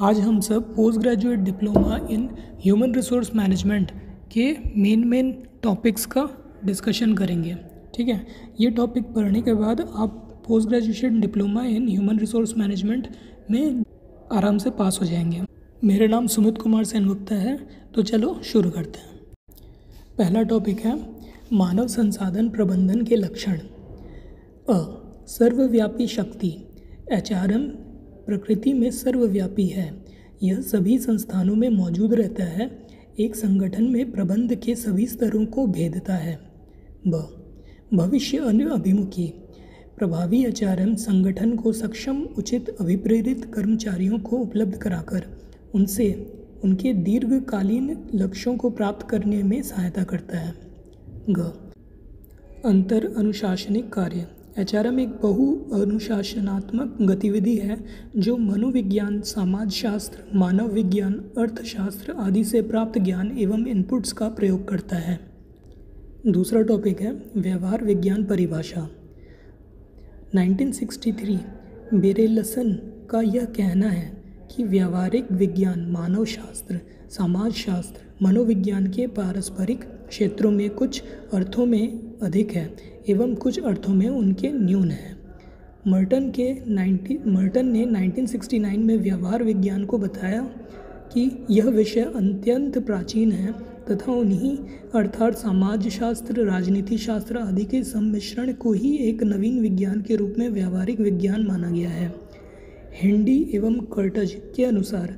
आज हम सब post graduate diploma in human resource management के मेन मेन टॉपिक्स का डिस्कशन करेंगे, ठीक है? ये टॉपिक पढ़ने के बाद आप post graduation diploma in human resource management में आराम से पास हो जाएँगे। मेरा नाम सुमित कुमार सेनगुप्ता है तो चलो शुरू करते हैं। पहला टॉपिक है, मानव संसाधन प्रबंधन के लक्षण। अ, सर्वव्यापी शक्ति, एचआरएम प्रकृति में सर्वव्यापी है। यह सभी संस्थानों में मौजूद रहता है। एक संगठन में प्रबंध के सभी स्तरों को भेदता है। ब, भविष्य अभिमुखी। प्रभावी एच संगठन को सक्षम, उचित, अभिप्रेरित कर्मचारियों को उपलब्ध कराकर उनसे, उनके दीर्घकालीन लक्ष्यों को प्राप्त करने में सहायता करता है। ग अंतर अनुशासनिक कार्य। एच एक बहु अनुशासनात्मक गतिविधि है, जो मनोविज्ञान, समाजशास्त्र मानव विज्ञान अर्थशास्त्र आदि से प्राप्त ज्ञान एवं इनपुट्स का प्रयोग करता है। दूसरा टॉपिक है, व्यवहार विज्ञान परिभाषा। 1963 बेरेलसन का यह कहना है कि व्यावहारिक विज्ञान मानव शास्त्र समाजशास्त्र, मनोविज्ञान के पारस्परिक क्षेत्रों में कुछ अर्थों में अधिक है। एवं कुछ अर्थों में उनके न्यून हैं। मर्टन के 90 मर्टन ने 1969 में व्यवहार विज्ञान को बताया कि यह विषय अत्यंत प्राचीन है तथा उन्हीं, अर्थात समाजशास्त्र राजनीति शास्त्र आदि के सम्मिश्रण को ही एक नवीन विज्ञान के रूप में व्यावहारिक विज्ञान माना गया है। हिंडी एवं कर्टज के अनुसार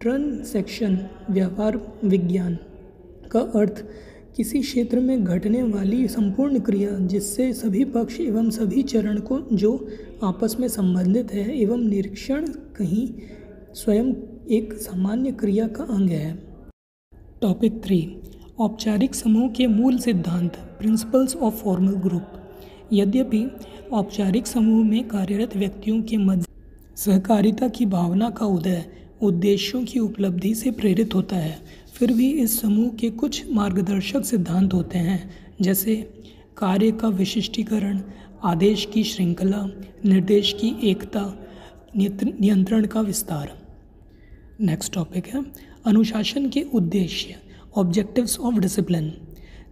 ट्रांसेक्शन व्यवहार विज्ञान, का अर्थ किसी क्षेत्र में घटने वाली संपूर्ण क्रिया जिससे सभी पक्ष एवं सभी चरण को, जो आपस में संबंधित है एवं निरीक्षण कहीं स्वयं एक सामान्य क्रिया का अंग है। टॉपिक थ्री औपचारिक समूह के मूल सिद्धांत प्रिंसिपल्स ऑफ़ फॉर्मल ग्रुप यद्यपि औपचारिक समूह में कार्यरत व्यक्तियों के मध्य सहकारिता की भावना का उदय उद्देश्यों की उपलब्धि से प्रेरित होता है फिर भी इस समूह के कुछ मार्गदर्शक सिद्धांत होते हैं, जैसे कार्य का विशिष्टीकरण, आदेश की श्रृंखला, निर्देश की एकता नियंत्रण का विस्तार। नेक्स्ट टॉपिक है, अनुशासन के उद्देश्य ऑब्जेक्टिव्स ऑफ़ डिसिप्लिन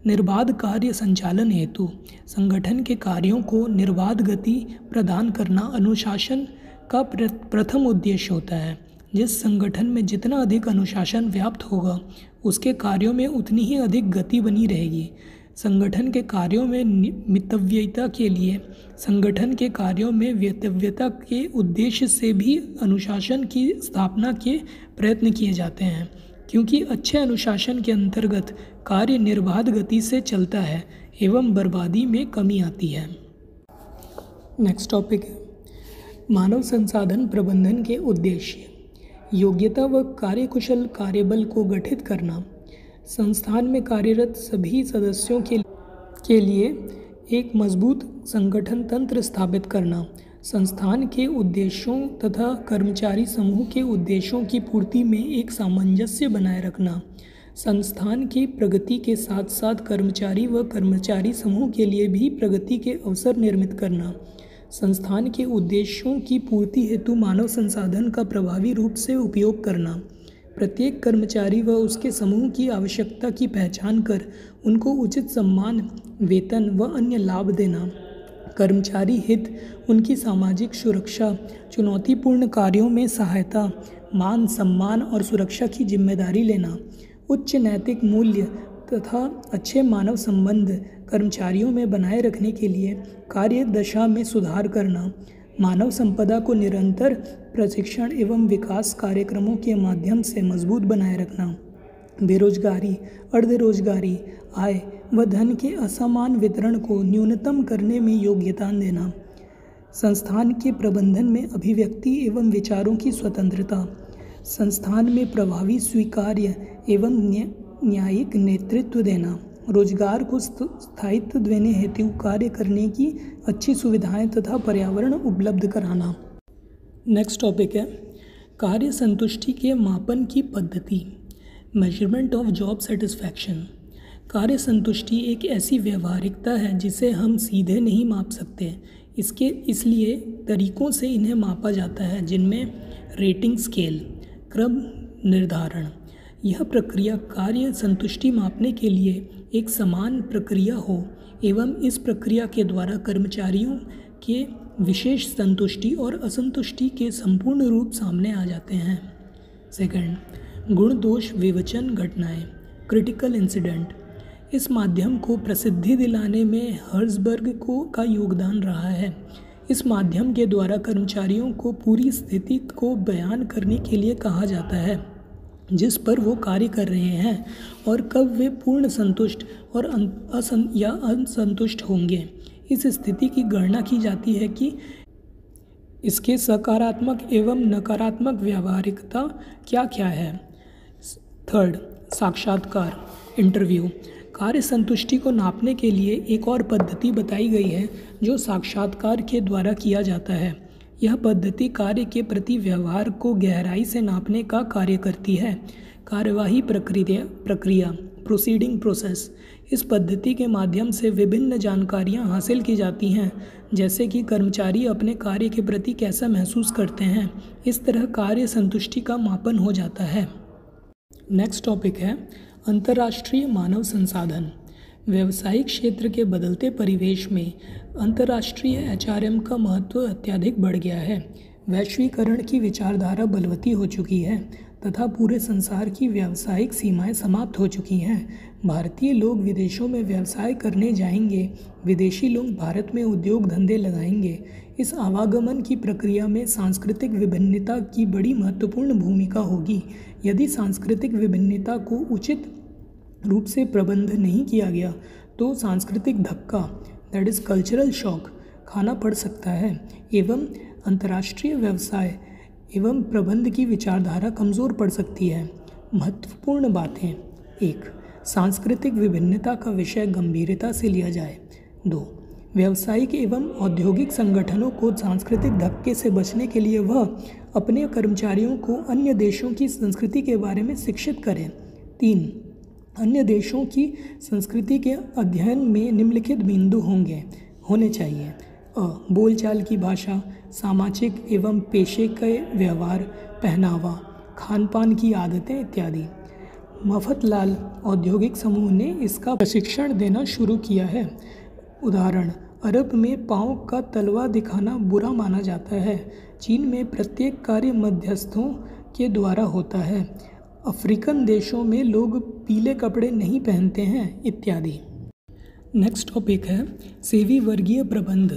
निर्बाध कार्य संचालन हेतु संगठन के कार्यों को निर्बाध गति प्रदान करना अनुशासन का प्रथम उद्देश्य होता है। जिस संगठन में जितना अधिक अनुशासन व्याप्त होगा, उसके कार्यों में उतनी ही अधिक गति बनी रहेगी। संगठन के कार्यों में मितव्ययता के लिए, संगठन के कार्यों में व्यतव्यता के उद्देश्य से भी अनुशासन की स्थापना के प्रयत्न किए जाते हैं, क्योंकि अच्छे अनुशासन के अंतर्गत कार्य निर्बाध गति से चलता है एवं बर्बादी में कमी आती है। नेक्स्ट टॉपिक मानव संसाधन प्रबंधन के उद्देश्य। योग्यता व कार्यकुशल कार्यबल को गठित करना। संस्थान में कार्यरत सभी सदस्यों के के लिए एक मज़बूत संगठन तंत्र स्थापित करना। संस्थान के उद्देश्यों तथा कर्मचारी समूह के उद्देश्यों की पूर्ति में एक सामंजस्य बनाए रखना। संस्थान की प्रगति के साथ साथ कर्मचारी व कर्मचारी समूह के लिए भी प्रगति के अवसर निर्मित करना। संस्थान के उद्देश्यों की पूर्ति हेतु मानव संसाधन का प्रभावी रूप से उपयोग करना। प्रत्येक कर्मचारी व उसके समूह की आवश्यकता की पहचान कर उनको उचित सम्मान, वेतन व अन्य लाभ देना। कर्मचारी हित, उनकी सामाजिक सुरक्षा, चुनौतीपूर्ण कार्यों में सहायता, मान सम्मान और सुरक्षा की ज़िम्मेदारी लेना। उच्च नैतिक मूल्य तथा अच्छे मानव संबंध कर्मचारियों में बनाए रखने के लिए कार्य दशा में सुधार करना, मानव संपदा को निरंतर प्रशिक्षण एवं विकास कार्यक्रमों के माध्यम से मज़बूत बनाए रखना, बेरोजगारी, अर्धरोजगारी, आय व धन के असमान वितरण को न्यूनतम करने में योग्यता देना, संस्थान के प्रबंधन में अभिव्यक्ति एवं विचारों की स्वतंत्रता, संस्थान में प्रभावी स्वीकार्य एवं न्यायिक नेतृत्व देना। रोज़गार को स्थायित्व देने हेतु कार्य करने की अच्छी सुविधाएँ तथा पर्यावरण उपलब्ध कराना। नेक्स्ट टॉपिक है, कार्य संतुष्टि के मापन की पद्धति। मेज़रमेंट ऑफ़ जॉब सेटिस्फैक्शन कार्य संतुष्टि एक ऐसी व्यवहारिकता है जिसे हम सीधे नहीं माप सकते। इसके, इसलिए तरीकों से इन्हें मापा जाता है, जिनमें रेटिंग स्केल क्रम निर्धारण, यह प्रक्रिया कार्य संतुष्टि मापने के लिए एक समान प्रक्रिया हो एवं इस प्रक्रिया के द्वारा कर्मचारियों के विशेष संतुष्टि और असंतुष्टि के संपूर्ण रूप सामने आ जाते हैं। सेकंड गुण दोष विवचन घटनाएँ। क्रिटिकल इंसिडेंट इस माध्यम को प्रसिद्धि दिलाने में हर्जबर्ग को का योगदान रहा है। इस माध्यम के द्वारा कर्मचारियों को पूरी स्थिति को बयान करने के लिए कहा जाता है। जिस पर वो कार्य कर रहे हैं और कब वे पूर्ण संतुष्ट और असं या असंतुष्ट होंगे। इस स्थिति की गणना की जाती है कि इसके सकारात्मक एवं नकारात्मक व्यावहारिकता क्या क्या है थर्ड साक्षात्कार इंटरव्यू कार्य संतुष्टि को नापने के लिए एक और पद्धति बताई गई है, जो साक्षात्कार के द्वारा किया जाता है। यह पद्धति कार्य के प्रति व्यवहार को गहराई से नापने का कार्य करती है। कार्यवाही प्रक्रिया प्रक्रिया प्रोसीडिंग प्रोसेस इस पद्धति के माध्यम से विभिन्न जानकारियाँ हासिल की जाती हैं, जैसे कि कर्मचारी अपने कार्य के प्रति कैसा महसूस करते हैं। इस तरह कार्य संतुष्टि का मापन हो जाता है। नेक्स्ट टॉपिक है, अंतर्राष्ट्रीय मानव संसाधन। व्यवसायिक क्षेत्र के बदलते परिवेश में अंतर्राष्ट्रीय एच का महत्व अत्यधिक बढ़ गया है। वैश्वीकरण की विचारधारा बलवती हो चुकी है तथा पूरे संसार की व्यावसायिक सीमाएँ समाप्त हो चुकी हैं। भारतीय लोग विदेशों में व्यवसाय करने जाएँगे, विदेशी लोग भारत में उद्योग धंधे लगाएँगे। इस आवागमन की प्रक्रिया में सांस्कृतिक विभिन्नता की बड़ी महत्वपूर्ण भूमिका होगी। यदि सांस्कृतिक विभिन्नता को उचित रूप से प्रबंध नहीं किया गया तो सांस्कृतिक धक्का दैट इज़ कल्चरल शॉक खाना पड़ सकता है, एवं अंतर्राष्ट्रीय व्यवसाय, एवं प्रबंध की विचारधारा कमज़ोर पड़ सकती है। महत्वपूर्ण बातें। एक, सांस्कृतिक विभिन्नता का विषय गंभीरता से लिया जाए। दो, व्यावसायिक एवं औद्योगिक संगठनों को सांस्कृतिक धक्के से बचने के लिए वह अपने कर्मचारियों को अन्य देशों की संस्कृति के बारे में शिक्षित करें। तीन अन्य देशों की संस्कृति के अध्ययन में निम्नलिखित बिंदु होंगे। होने चाहिए। अ, बोलचाल की भाषा, सामाजिक एवं पेशे के व्यवहार, पहनावा खान पान की आदतें इत्यादि। मफतलाल औद्योगिक समूह ने इसका प्रशिक्षण देना शुरू किया है। उदाहरण, अरब में पाँव का तलवा दिखाना बुरा माना जाता है। चीन में प्रत्येक कार्य मध्यस्थों के द्वारा होता है। अफ्रीकन देशों में लोग पीले कपड़े नहीं पहनते हैं, इत्यादि। नेक्स्ट टॉपिक है सेवी वर्गीय प्रबंध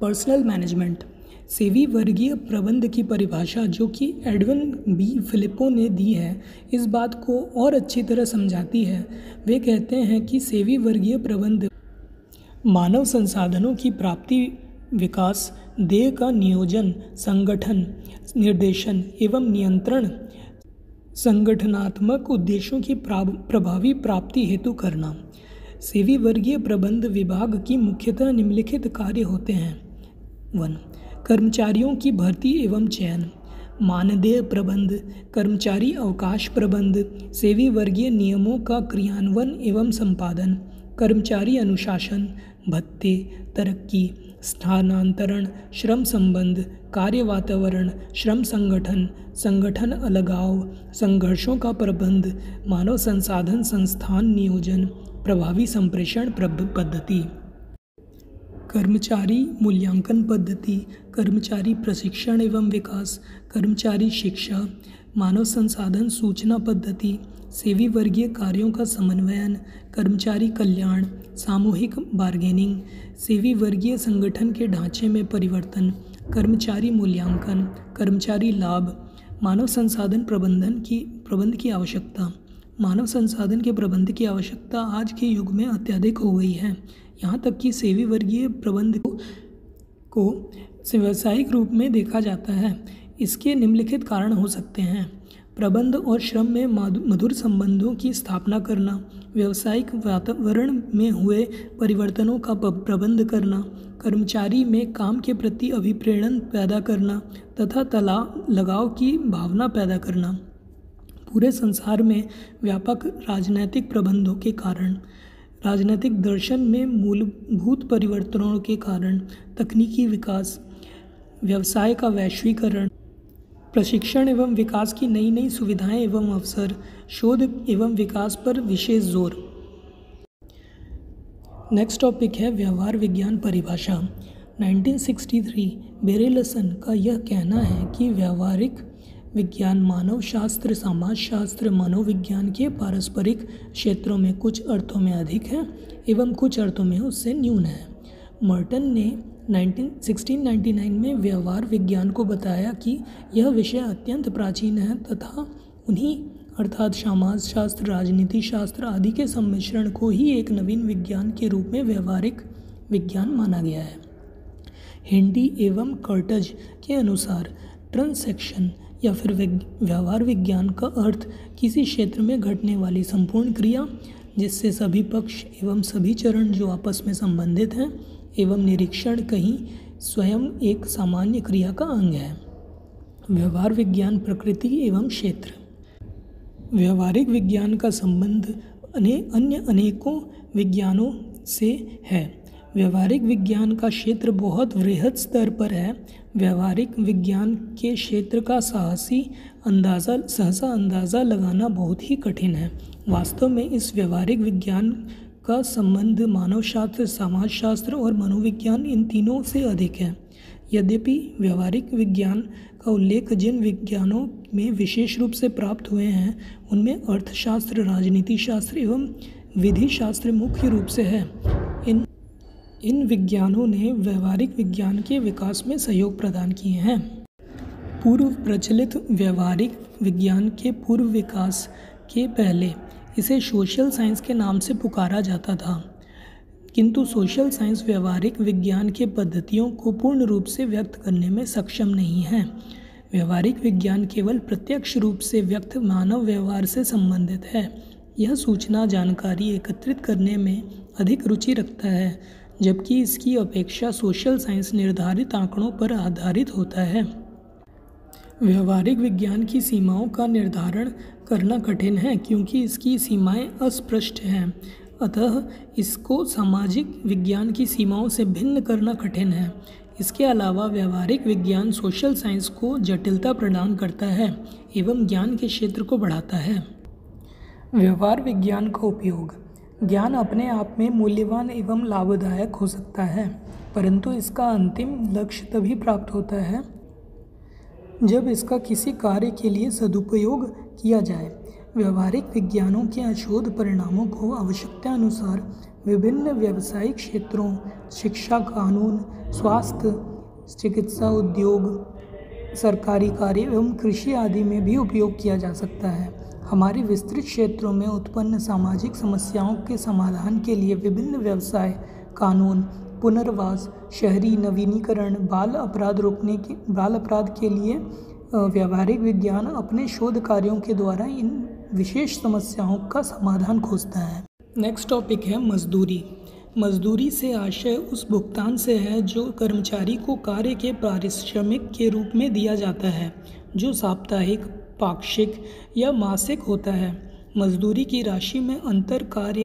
पर्सनल मैनेजमेंट सेवी वर्गीय प्रबंध की परिभाषा जो कि एडविन बी फिलिपो ने दी है, इस बात को और अच्छी तरह समझाती है। वे कहते हैं कि सेवी वर्गीय प्रबंध मानव संसाधनों की प्राप्ति, विकास, देह का नियोजन, संगठन, निर्देशन एवं नियंत्रण संगठनात्मक उद्देश्यों की प्रभावी प्राप्ति हेतु करना। सेवी वर्गीय प्रबंध विभाग की मुख्यतः निम्नलिखित कार्य होते हैं। वन, कर्मचारियों की भर्ती एवं चयन। मानदेय प्रबंध, कर्मचारी अवकाश प्रबंध, सेवी वर्गीय नियमों का क्रियान्वयन एवं संपादन, कर्मचारी अनुशासन, भत्ते, तरक्की, स्थानांतरण, श्रम संबंध कार्य वातावरण श्रम संगठन संगठन अलगाव, संघर्षों का प्रबंध, मानव संसाधन संस्थान नियोजन, प्रभावी संप्रेषण पद्धति। कर्मचारी मूल्यांकन पद्धति, कर्मचारी प्रशिक्षण एवं विकास, कर्मचारी शिक्षा, मानव संसाधन सूचना पद्धति, सेवी वर्गीय कार्यों का समन्वयन, कर्मचारी कल्याण, सामूहिक बार्गेनिंग सेवी वर्गीय संगठन के ढांचे में परिवर्तन कर्मचारी मूल्यांकन कर्मचारी लाभ मानव संसाधन प्रबंधन की प्रबंध की आवश्यकता। मानव संसाधन के प्रबंध की आवश्यकता आज के युग में अत्यधिक हो गई है। यहाँ तक कि सेवी वर्गीय प्रबंध को, को व्यावसायिक रूप में देखा जाता है। इसके निम्नलिखित कारण हो सकते हैं। प्रबंध और श्रम में मधुर संबंधों की स्थापना करना, व्यावसायिक वातावरण में हुए परिवर्तनों का प्रबंध करना, कर्मचारी में काम के प्रति अभिप्रेरण पैदा करना तथा तला, लगाव की भावना पैदा करना। पूरे संसार में व्यापक राजनैतिक प्रबंधों के कारण, राजनैतिक दर्शन में मूलभूत परिवर्तनों के कारण, तकनीकी विकास, व्यवसाय का वैश्वीकरण प्रशिक्षण एवं विकास की नई नई सुविधाएँ एवं अवसर, शोध एवं विकास पर विशेष ज़ोर। नेक्स्ट टॉपिक है व्यवहार विज्ञान परिभाषा। 1963 बेरेलसन का यह कहना है कि व्यावहारिक विज्ञान मानव शास्त्र समाज शास्त्र मनोविज्ञान के पारस्परिक क्षेत्रों में कुछ अर्थों में अधिक है एवं कुछ अर्थों में उससे न्यून है। मर्टन ने 19 1699 में व्यवहार विज्ञान को बताया कि यह विषय अत्यंत प्राचीन है तथा उन्हीं, अर्थात समाज शास्त्र राजनीति शास्त्र आदि के सम्मिश्रण को ही एक नवीन विज्ञान के रूप में व्यवहारिक विज्ञान माना गया है। हिंडी एवं कर्टज के अनुसार ट्रांसेक्शन या फिर व्यवहार विज्ञान का अर्थ किसी क्षेत्र में घटने वाली संपूर्ण क्रिया, जिससे सभी पक्ष एवं सभी चरण जो आपस में संबंधित हैं एवं निरीक्षण कहीं स्वयं एक सामान्य क्रिया का अंग है। व्यवहार विज्ञान, प्रकृति एवं क्षेत्र। व्यवहारिक विज्ञान का संबंध अने अन्य अनेकों विज्ञानों से है। व्यवहारिक विज्ञान का क्षेत्र बहुत वृहद स्तर पर है। व्यवहारिक विज्ञान के क्षेत्र का साहसी अंदाज़ा, सहसा अंदाज़ा लगाना बहुत ही कठिन है। वास्तव में इस व्यवहारिक विज्ञान का संबंध मानवशास्त्र, समाजशास्त्र और मनोविज्ञान इन तीनों से अधिक है। यद्यपि व्यवहारिक विज्ञान का उल्लेख जिन विज्ञानों में विशेष रूप से प्राप्त हुए हैं, उनमें अर्थशास्त्र राजनीति शास्त्र एवं विधि शास्त्र मुख्य रूप से है। इन इन विज्ञानों ने व्यवहारिक विज्ञान के विकास में सहयोग प्रदान किए हैं। पूर्व प्रचलित व्यवहारिक विज्ञान के पूर्व विकास के पहले इसे सोशल साइंस के नाम से पुकारा जाता था। किंतु सोशल साइंस व्यवहारिक विज्ञान के पद्धतियों को पूर्ण रूप से व्यक्त करने में सक्षम नहीं है। व्यवहारिक विज्ञान केवल प्रत्यक्ष रूप से व्यक्त मानव व्यवहार से संबंधित है। यह सूचना जानकारी एकत्रित करने में अधिक रुचि रखता है, जबकि इसकी अपेक्षा सोशल साइंस निर्धारित आंकड़ों पर आधारित होता है। व्यवहारिक विज्ञान की सीमाओं का निर्धारण करना कठिन है क्योंकि इसकी सीमाएँ अस्पष्ट हैं। अतः इसको सामाजिक विज्ञान की सीमाओं से भिन्न करना कठिन है। इसके अलावा व्यवहारिक विज्ञान सोशल साइंस को जटिलता प्रदान करता है एवं ज्ञान के क्षेत्र को बढ़ाता है। व्यवहार विज्ञान का उपयोग। ज्ञान अपने आप में मूल्यवान एवं लाभदायक हो सकता है, परंतु इसका अंतिम लक्ष्य तभी प्राप्त होता है जब इसका किसी कार्य के लिए सदुपयोग किया जाए। व्यवहारिक विज्ञानों के अशोध परिणामों को आवश्यकता अनुसार विभिन्न व्यावसायिक क्षेत्रों, शिक्षा कानून, स्वास्थ्य, चिकित्सा उद्योग, सरकारी कार्य एवं कृषि आदि में भी उपयोग किया जा सकता है। हमारे विस्तृत क्षेत्रों में उत्पन्न सामाजिक समस्याओं के समाधान के लिए विभिन्न व्यवसाय, कानून, पुनर्वास, शहरी नवीनीकरण, बाल अपराध रोकने के, बाल अपराध के लिए व्यावहारिक विज्ञान अपने शोध कार्यों के द्वारा इन विशेष समस्याओं का समाधान खोजता है। नेक्स्ट टॉपिक है मजदूरी। मजदूरी से आशय उस भुगतान से है जो कर्मचारी को कार्य के पारिश्रमिक के रूप में दिया जाता है, जो साप्ताहिक, पाक्षिक या मासिक होता है। मजदूरी की राशि में अंतर कार्य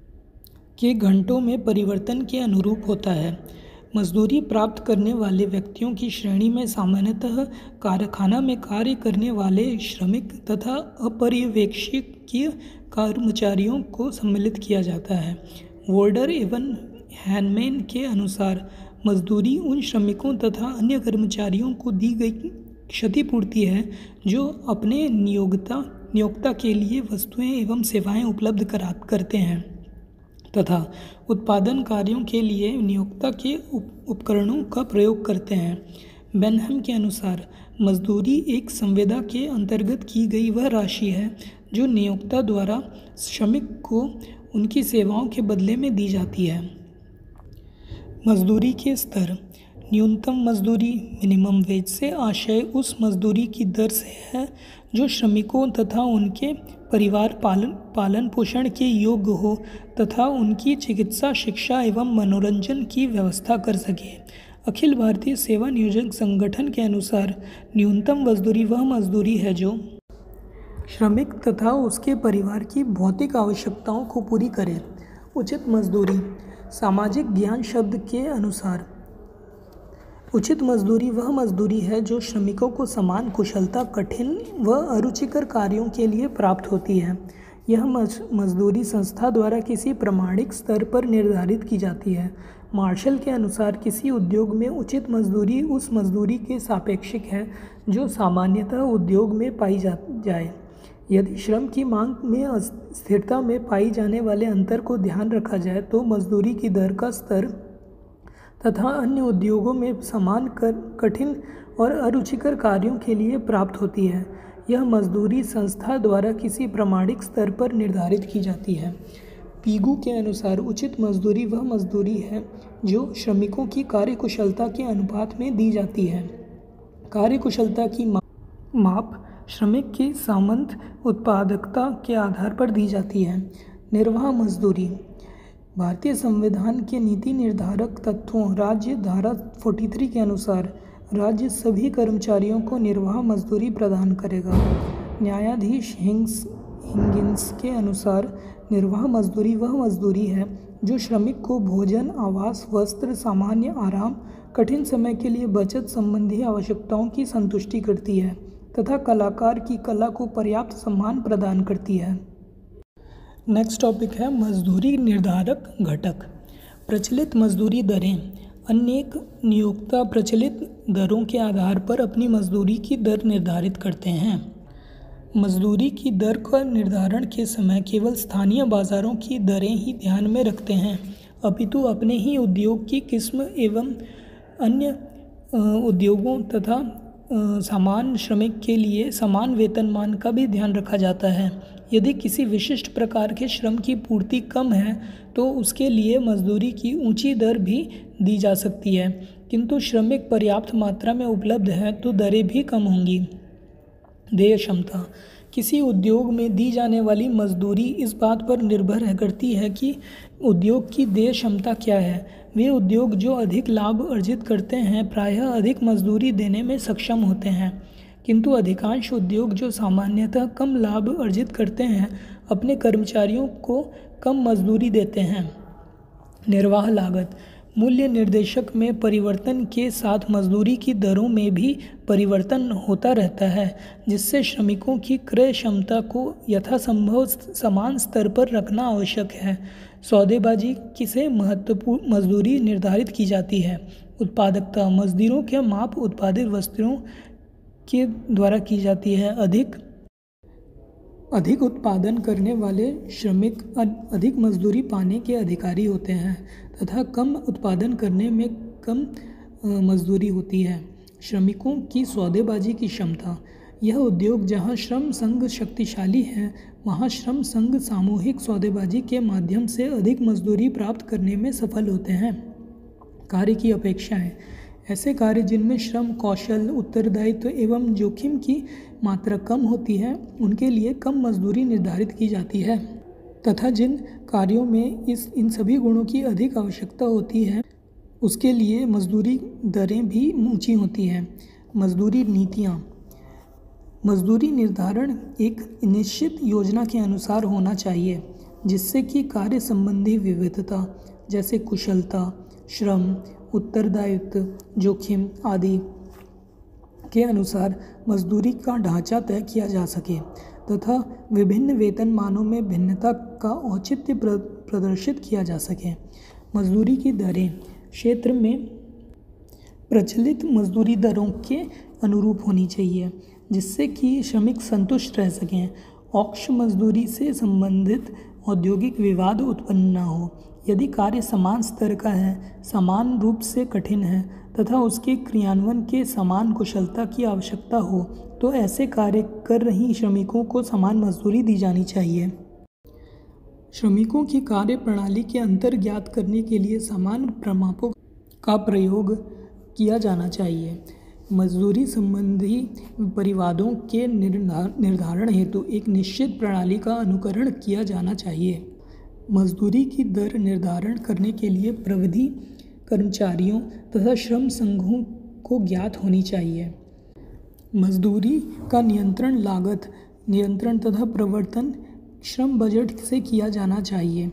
के घंटों में परिवर्तन के अनुरूप होता है। मजदूरी प्राप्त करने वाले व्यक्तियों की श्रेणी में सामान्यतः कारखाना में कार्य करने वाले श्रमिक तथा अपर्यवेक्षकीय कर्मचारियों को सम्मिलित किया जाता है। वोल्डर एवं हैनमैन के अनुसार, मजदूरी उन श्रमिकों तथा अन्य कर्मचारियों को दी गई क्षतिपूर्ति है जो अपने नियोक्ता नियोक्ता के लिए वस्तुएँ एवं सेवाएँ उपलब्ध करा, करते हैं। तथा उत्पादन कार्यों के लिए नियोक्ता के उप, उपकरणों का प्रयोग करते हैं। बेनहम के अनुसार मजदूरी एक संविदा के अंतर्गत की गई वह राशि है जो नियोक्ता द्वारा श्रमिक को उनकी सेवाओं के बदले में दी जाती है। मजदूरी के स्तर न्यूनतम मजदूरी मिनिमम वेज से आशय उस मजदूरी की दर से है, जो श्रमिकों तथा उनके परिवार पालन पालन पोषण के योग्य हो, तथा उनकी चिकित्सा, शिक्षा एवं मनोरंजन की व्यवस्था कर सके। अखिल भारतीय सेवा नियोजक संगठन के अनुसार न्यूनतम मजदूरी वह मजदूरी है जो श्रमिक तथा उसके परिवार की भौतिक आवश्यकताओं को पूरी करे। उचित मजदूरी, सामाजिक ज्ञान शब्द के अनुसार उचित मजदूरी वह मजदूरी है जो श्रमिकों को समान कुशलता, कठिन व अरुचिकर कार्यों के लिए प्राप्त होती है। यह मजदूरी संस्था द्वारा किसी प्रमाणिक स्तर पर निर्धारित की जाती है। मार्शल के अनुसार किसी उद्योग में उचित मजदूरी उस मजदूरी के सापेक्षिक है जो सामान्यतः उद्योग में पाई जा, जाए। यदि श्रम की मांग में स्थिरता में पाई जाने वाले अंतर को ध्यान रखा जाए तो मजदूरी की दर का स्तर तथा अन्य उद्योगों में समान कर, कठिन और अरुचिकर कार्यों के लिए प्राप्त होती है। यह मजदूरी संस्था द्वारा किसी प्रमाणिक स्तर पर निर्धारित की जाती है। पीगू के अनुसार उचित मजदूरी वह मजदूरी है जो श्रमिकों की कार्यकुशलता के अनुपात में दी जाती है। कार्यकुशलता की माप श्रमिक की सामंत उत्पादकता के आधार पर दी जाती है। निर्वाह मजदूरी भारतीय संविधान के नीति निर्धारक तत्वों, राज्य धारा 43 के अनुसार, राज्य सभी कर्मचारियों को निर्वाह मजदूरी प्रदान करेगा। न्यायाधीश हिंग्स हिंगिंस के अनुसार, निर्वाह मजदूरी वह मजदूरी है जो श्रमिक को भोजन, आवास, वस्त्र, सामान्य, आराम, कठिन समय के लिए बचत संबंधी आवश्यकताओं की संतुष्टि करती है तथा कलाकार की कला को पर्याप्त सम्मान प्रदान करती है। नेक्स्ट टॉपिक है मजदूरी निर्धारक घटक। प्रचलित मजदूरी दरें। अनेक नियोक्ता प्रचलित दरों के आधार पर अपनी मजदूरी की दर निर्धारित करते हैं। मजदूरी की दर का निर्धारण के समय केवल स्थानीय बाज़ारों की दरें ही ध्यान में रखते हैं। अपितु अपने ही उद्योग की किस्म एवं अन्य उद्योगों तथा समान श्रमिक के लिए समान वेतनमान का भी ध्यान रखा जाता है। यदि किसी विशिष्ट प्रकार के श्रम की पूर्ति कम है तो उसके लिए मजदूरी की ऊँची दर भी दी जा सकती है। किंतु श्रमिक पर्याप्त मात्रा में उपलब्ध है तो दरें भी कम होंगी। देय क्षमता। किसी उद्योग में दी जाने वाली मजदूरी इस बात पर निर्भर करती है कि उद्योग की देय क्षमता क्या है। वे उद्योग जो अधिक लाभ अर्जित करते हैं, प्रायः अधिक मजदूरी देने में सक्षम होते हैं। किंतु अधिकांश उद्योग जो सामान्यतः कम लाभ अर्जित करते हैं, अपने कर्मचारियों को कम मजदूरी देते हैं। निर्वाह लागत। मूल्य निर्देशक में परिवर्तन के साथ मजदूरी की दरों में भी परिवर्तन होता रहता है, जिससे श्रमिकों की क्रय क्षमता को यथासंभव समान स्तर पर रखना आवश्यक है। सौदेबाजी किसे महत्वपूर्ण, मजदूरी निर्धारित की जाती है? उत्पादकता। मजदूरों के माप, उत्पादित वस्तुओं के द्वारा की जाती है। अधिक अधिक उत्पादन करने वाले श्रमिक अधिक मजदूरी पाने के अधिकारी होते हैं तथा कम उत्पादन करने में कम मजदूरी होती है। श्रमिकों की सौदेबाजी की क्षमता, यह उद्योग जहाँ श्रम संघ शक्तिशाली है, वहाँ श्रम संघ सामूहिक सौदेबाजी के माध्यम से अधिक मजदूरी प्राप्त करने में सफल होते हैं। कार्य की अपेक्षाएँ ऐसे कार्य जिनमें श्रम, कौशल, उत्तरदायित्व एवं जोखिम की मात्रा कम होती है, उनके लिए कम मजदूरी निर्धारित की जाती है। तथा जिन कार्यों में इस, इन सभी गुणों की अधिक आवश्यकता होती है, उसके लिए मजदूरी दरें भी ऊँची होती हैं। मजदूरी नीतियाँ। मजदूरी निर्धारण एक निश्चित योजना के अनुसार होना चाहिए, जिससे कि कार्य संबंधी विविधता, जैसे कुशलता, श्रम उत्तरदायित्व, जोखिम आदि के अनुसार मजदूरी का ढांचा तय किया जा सके, तथा विभिन्न वेतन मानों में भिन्नता का औचित्य प्रदर्शित किया जा सके। मजदूरी की दरें, क्षेत्र में प्रचलित मजदूरी दरों के अनुरूप होनी चाहिए, जिससे कि श्रमिक संतुष्ट रह सकें। औक्ष मजदूरी से संबंधित औद्योगिक विवाद उत्पन्न न हो यदि कार्य समान स्तर का है, समान रूप से कठिन है, तथा उसके क्रियान्वयन के समान कुशलता की आवश्यकता हो तो ऐसे कार्य कर रही श्रमिकों को समान मजदूरी दी जानी चाहिए। श्रमिकों की कार्य प्रणाली के अंतर ज्ञात करने के लिए समान प्रमापों का प्रयोग किया जाना चाहिए। मजदूरी संबंधी परिवादों के निर्धारण हेतु एक निश्चित प्रणाली का अनुकरण किया जाना चाहिए। मजदूरी की दर निर्धारण करने के लिए प्रविधि कर्मचारियों तथा श्रम संघों को ज्ञात होनी चाहिए। मजदूरी का नियंत्रण लागत, नियंत्रण तथा प्रवर्तन श्रम बजट से किया जाना चाहिए।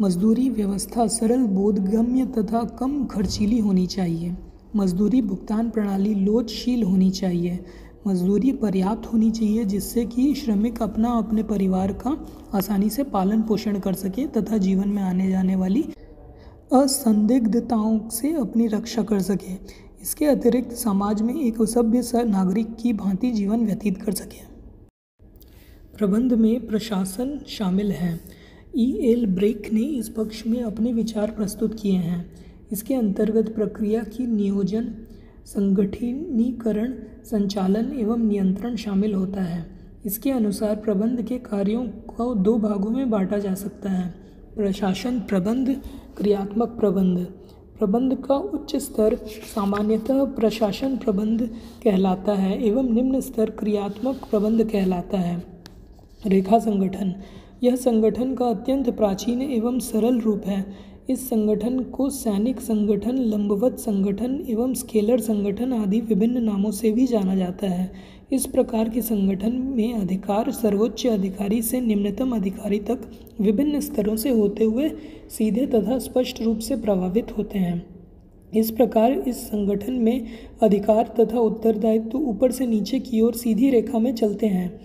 मजदूरी व्यवस्था सरल, बोधगम्य तथा कम खर्चीली होनी चाहिए। मजदूरी भुगतान प्रणाली लोचशील होनी चाहिए। मजदूरी पर्याप्त होनी चाहिए जिससे कि श्रमिक अपना अपने परिवार का आसानी से पालन पोषण कर सके तथा जीवन में आने जाने वाली असंदिग्धताओं से अपनी रक्षा कर सके। इसके अतिरिक्त समाज में एक सभ्य नागरिक की भांति जीवन व्यतीत कर सके। प्रबंध में प्रशासन शामिल है। ई एल ब्रेक ने इस पक्ष में अपने विचार प्रस्तुत किए हैं। इसके अंतर्गत प्रक्रिया की नियोजन, संगठनीकरण संचालन एवं नियंत्रण शामिल होता है। इसके अनुसार प्रबंध के कार्यों को दो भागों में बांटा जा सकता है। प्रशासन प्रबंध, क्रियात्मक प्रबंध। प्रबंध का उच्च स्तर सामान्यतः प्रशासन प्रबंध कहलाता है एवं निम्न स्तर क्रियात्मक प्रबंध कहलाता है। रेखा संगठन। यह संगठन का अत्यंत प्राचीन एवं सरल रूप है। इस संगठन को सैनिक संगठन, लंबवत संगठन एवं स्केलर संगठन आदि विभिन्न नामों से भी जाना जाता है। इस प्रकार के संगठन में अधिकार सर्वोच्च अधिकारी से निम्नतम अधिकारी तक विभिन्न स्तरों से होते हुए सीधे तथा स्पष्ट रूप से प्रभावित होते हैं। इस प्रकार इस संगठन में अधिकार तथा उत्तरदायित्व ऊपर से नीचे की ओर सीधी रेखा में चलते हैं।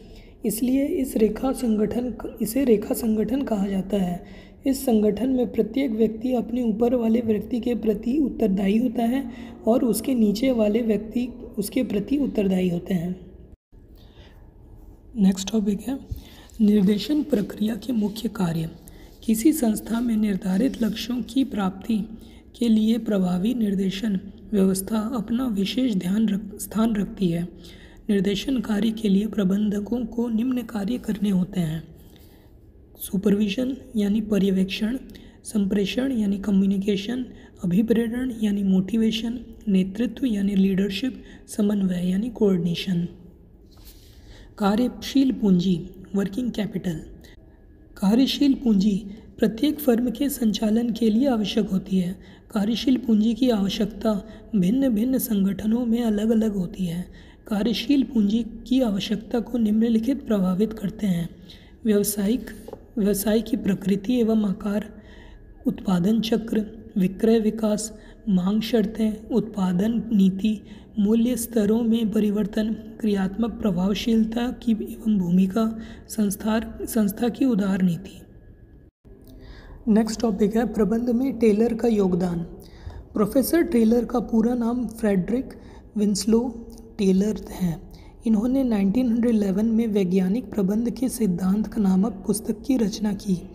इसलिए इस रेखा संगठन इसे रेखा संगठन कहा जाता है। इस संगठन में प्रत्येक व्यक्ति अपने ऊपर वाले व्यक्ति के प्रति उत्तरदायी होता है और उसके नीचे वाले व्यक्ति उसके प्रति उत्तरदायी होते हैं। नेक्स्ट टॉपिक है। निर्देशन प्रक्रिया के मुख्य कार्य। किसी संस्था में निर्धारित लक्ष्यों की प्राप्ति के लिए प्रभावी निर्देशन व्यवस्था अपना विशेष ध्यान रख, स्थान रखती है। निर्देशन कार्य के लिए प्रबंधकों को निम्न कार्य करने होते हैं। सुपरविजन यानी पर्यवेक्षण, संप्रेषण यानी कम्युनिकेशन अभिप्रेरण यानी मोटिवेशन नेतृत्व यानी लीडरशिप समन्वय यानी कोऑर्डिनेशन कार्यशील पूंजी वर्किंग कैपिटल कार्यशील पूंजी प्रत्येक फर्म के संचालन के लिए आवश्यक होती है। कार्यशील पूंजी की आवश्यकता भिन्न भिन्न संगठनों में अलग अलग होती है। कार्यशील पूंजी की आवश्यकता को निम्नलिखित प्रभावित करते हैं। व्यवसायिक व्यवसाय की प्रकृति एवं आकार, उत्पादन चक्र, विक्रय विकास, मांग शर्तें, उत्पादन नीति, मूल्य स्तरों में परिवर्तन, क्रियात्मक प्रभावशीलता की एवं भूमिका संस्था संस्था की उदार नीति। नेक्स्ट टॉपिक है, प्रबंध में टेलर का योगदान। प्रोफेसर टेलर का पूरा नाम फ्रेडरिक विंसलो टेलर है। इन्होंने 1911 में वैज्ञानिक प्रबंध के सिद्धांत नामक पुस्तक की रचना की।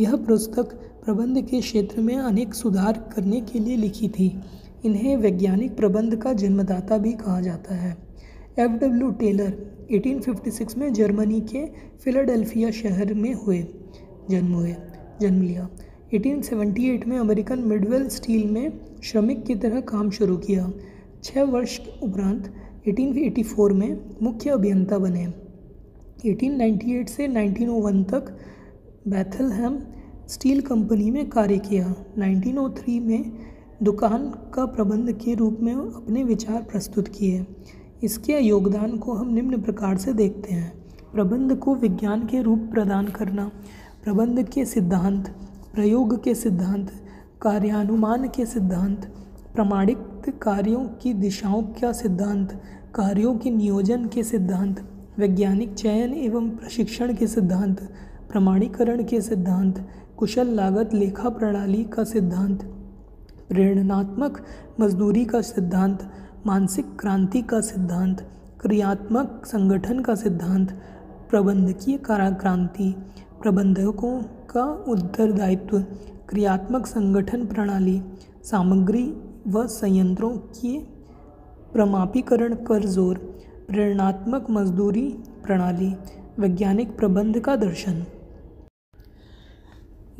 यह पुस्तक प्रबंध के क्षेत्र में अनेक सुधार करने के लिए लिखी थी। इन्हें वैज्ञानिक प्रबंध का जन्मदाता भी कहा जाता है। एफ़ डब्ल्यू टेलर 1856 में जर्मनी के फिलाडेल्फिया शहर में हुए। जन्म हुए। जन्म लिया। 1878 में अमेरिकन मिडवेल स्टील में श्रमिक की तरह काम शुरू किया। छः वर्ष के उपरांत 1884 में मुख्य अभियंता बने। 1898 से 1901 तक बैथलहैम स्टील कंपनी में कार्य किया। 1903 में दुकान का प्रबंध के रूप में अपने विचार प्रस्तुत किए। इसके योगदान को हम निम्न प्रकार से देखते हैं। प्रबंध को विज्ञान के रूप प्रदान करना, प्रबंध के सिद्धांत, प्रयोग के सिद्धांत, कार्यानुमान के सिद्धांत प्रमाणित कार्यों की दिशाओं का सिद्धांत, कार्यों के नियोजन के सिद्धांत, वैज्ञानिक चयन एवं प्रशिक्षण के सिद्धांत, प्रमाणीकरण के सिद्धांत, कुशल लागत लेखा प्रणाली का सिद्धांत, प्रेरणात्मक मजदूरी का सिद्धांत, मानसिक क्रांति का सिद्धांत, क्रियात्मक संगठन का सिद्धांत, प्रबंधकीय क्रांति प्रबंधकों का उत्तरदायित्व क्रियात्मक संगठन प्रणाली, सामग्री व संयंत्रों के प्रमापीकरण पर ज़ोर, प्रेरणात्मक मजदूरी प्रणाली, वैज्ञानिक प्रबंध का दर्शन।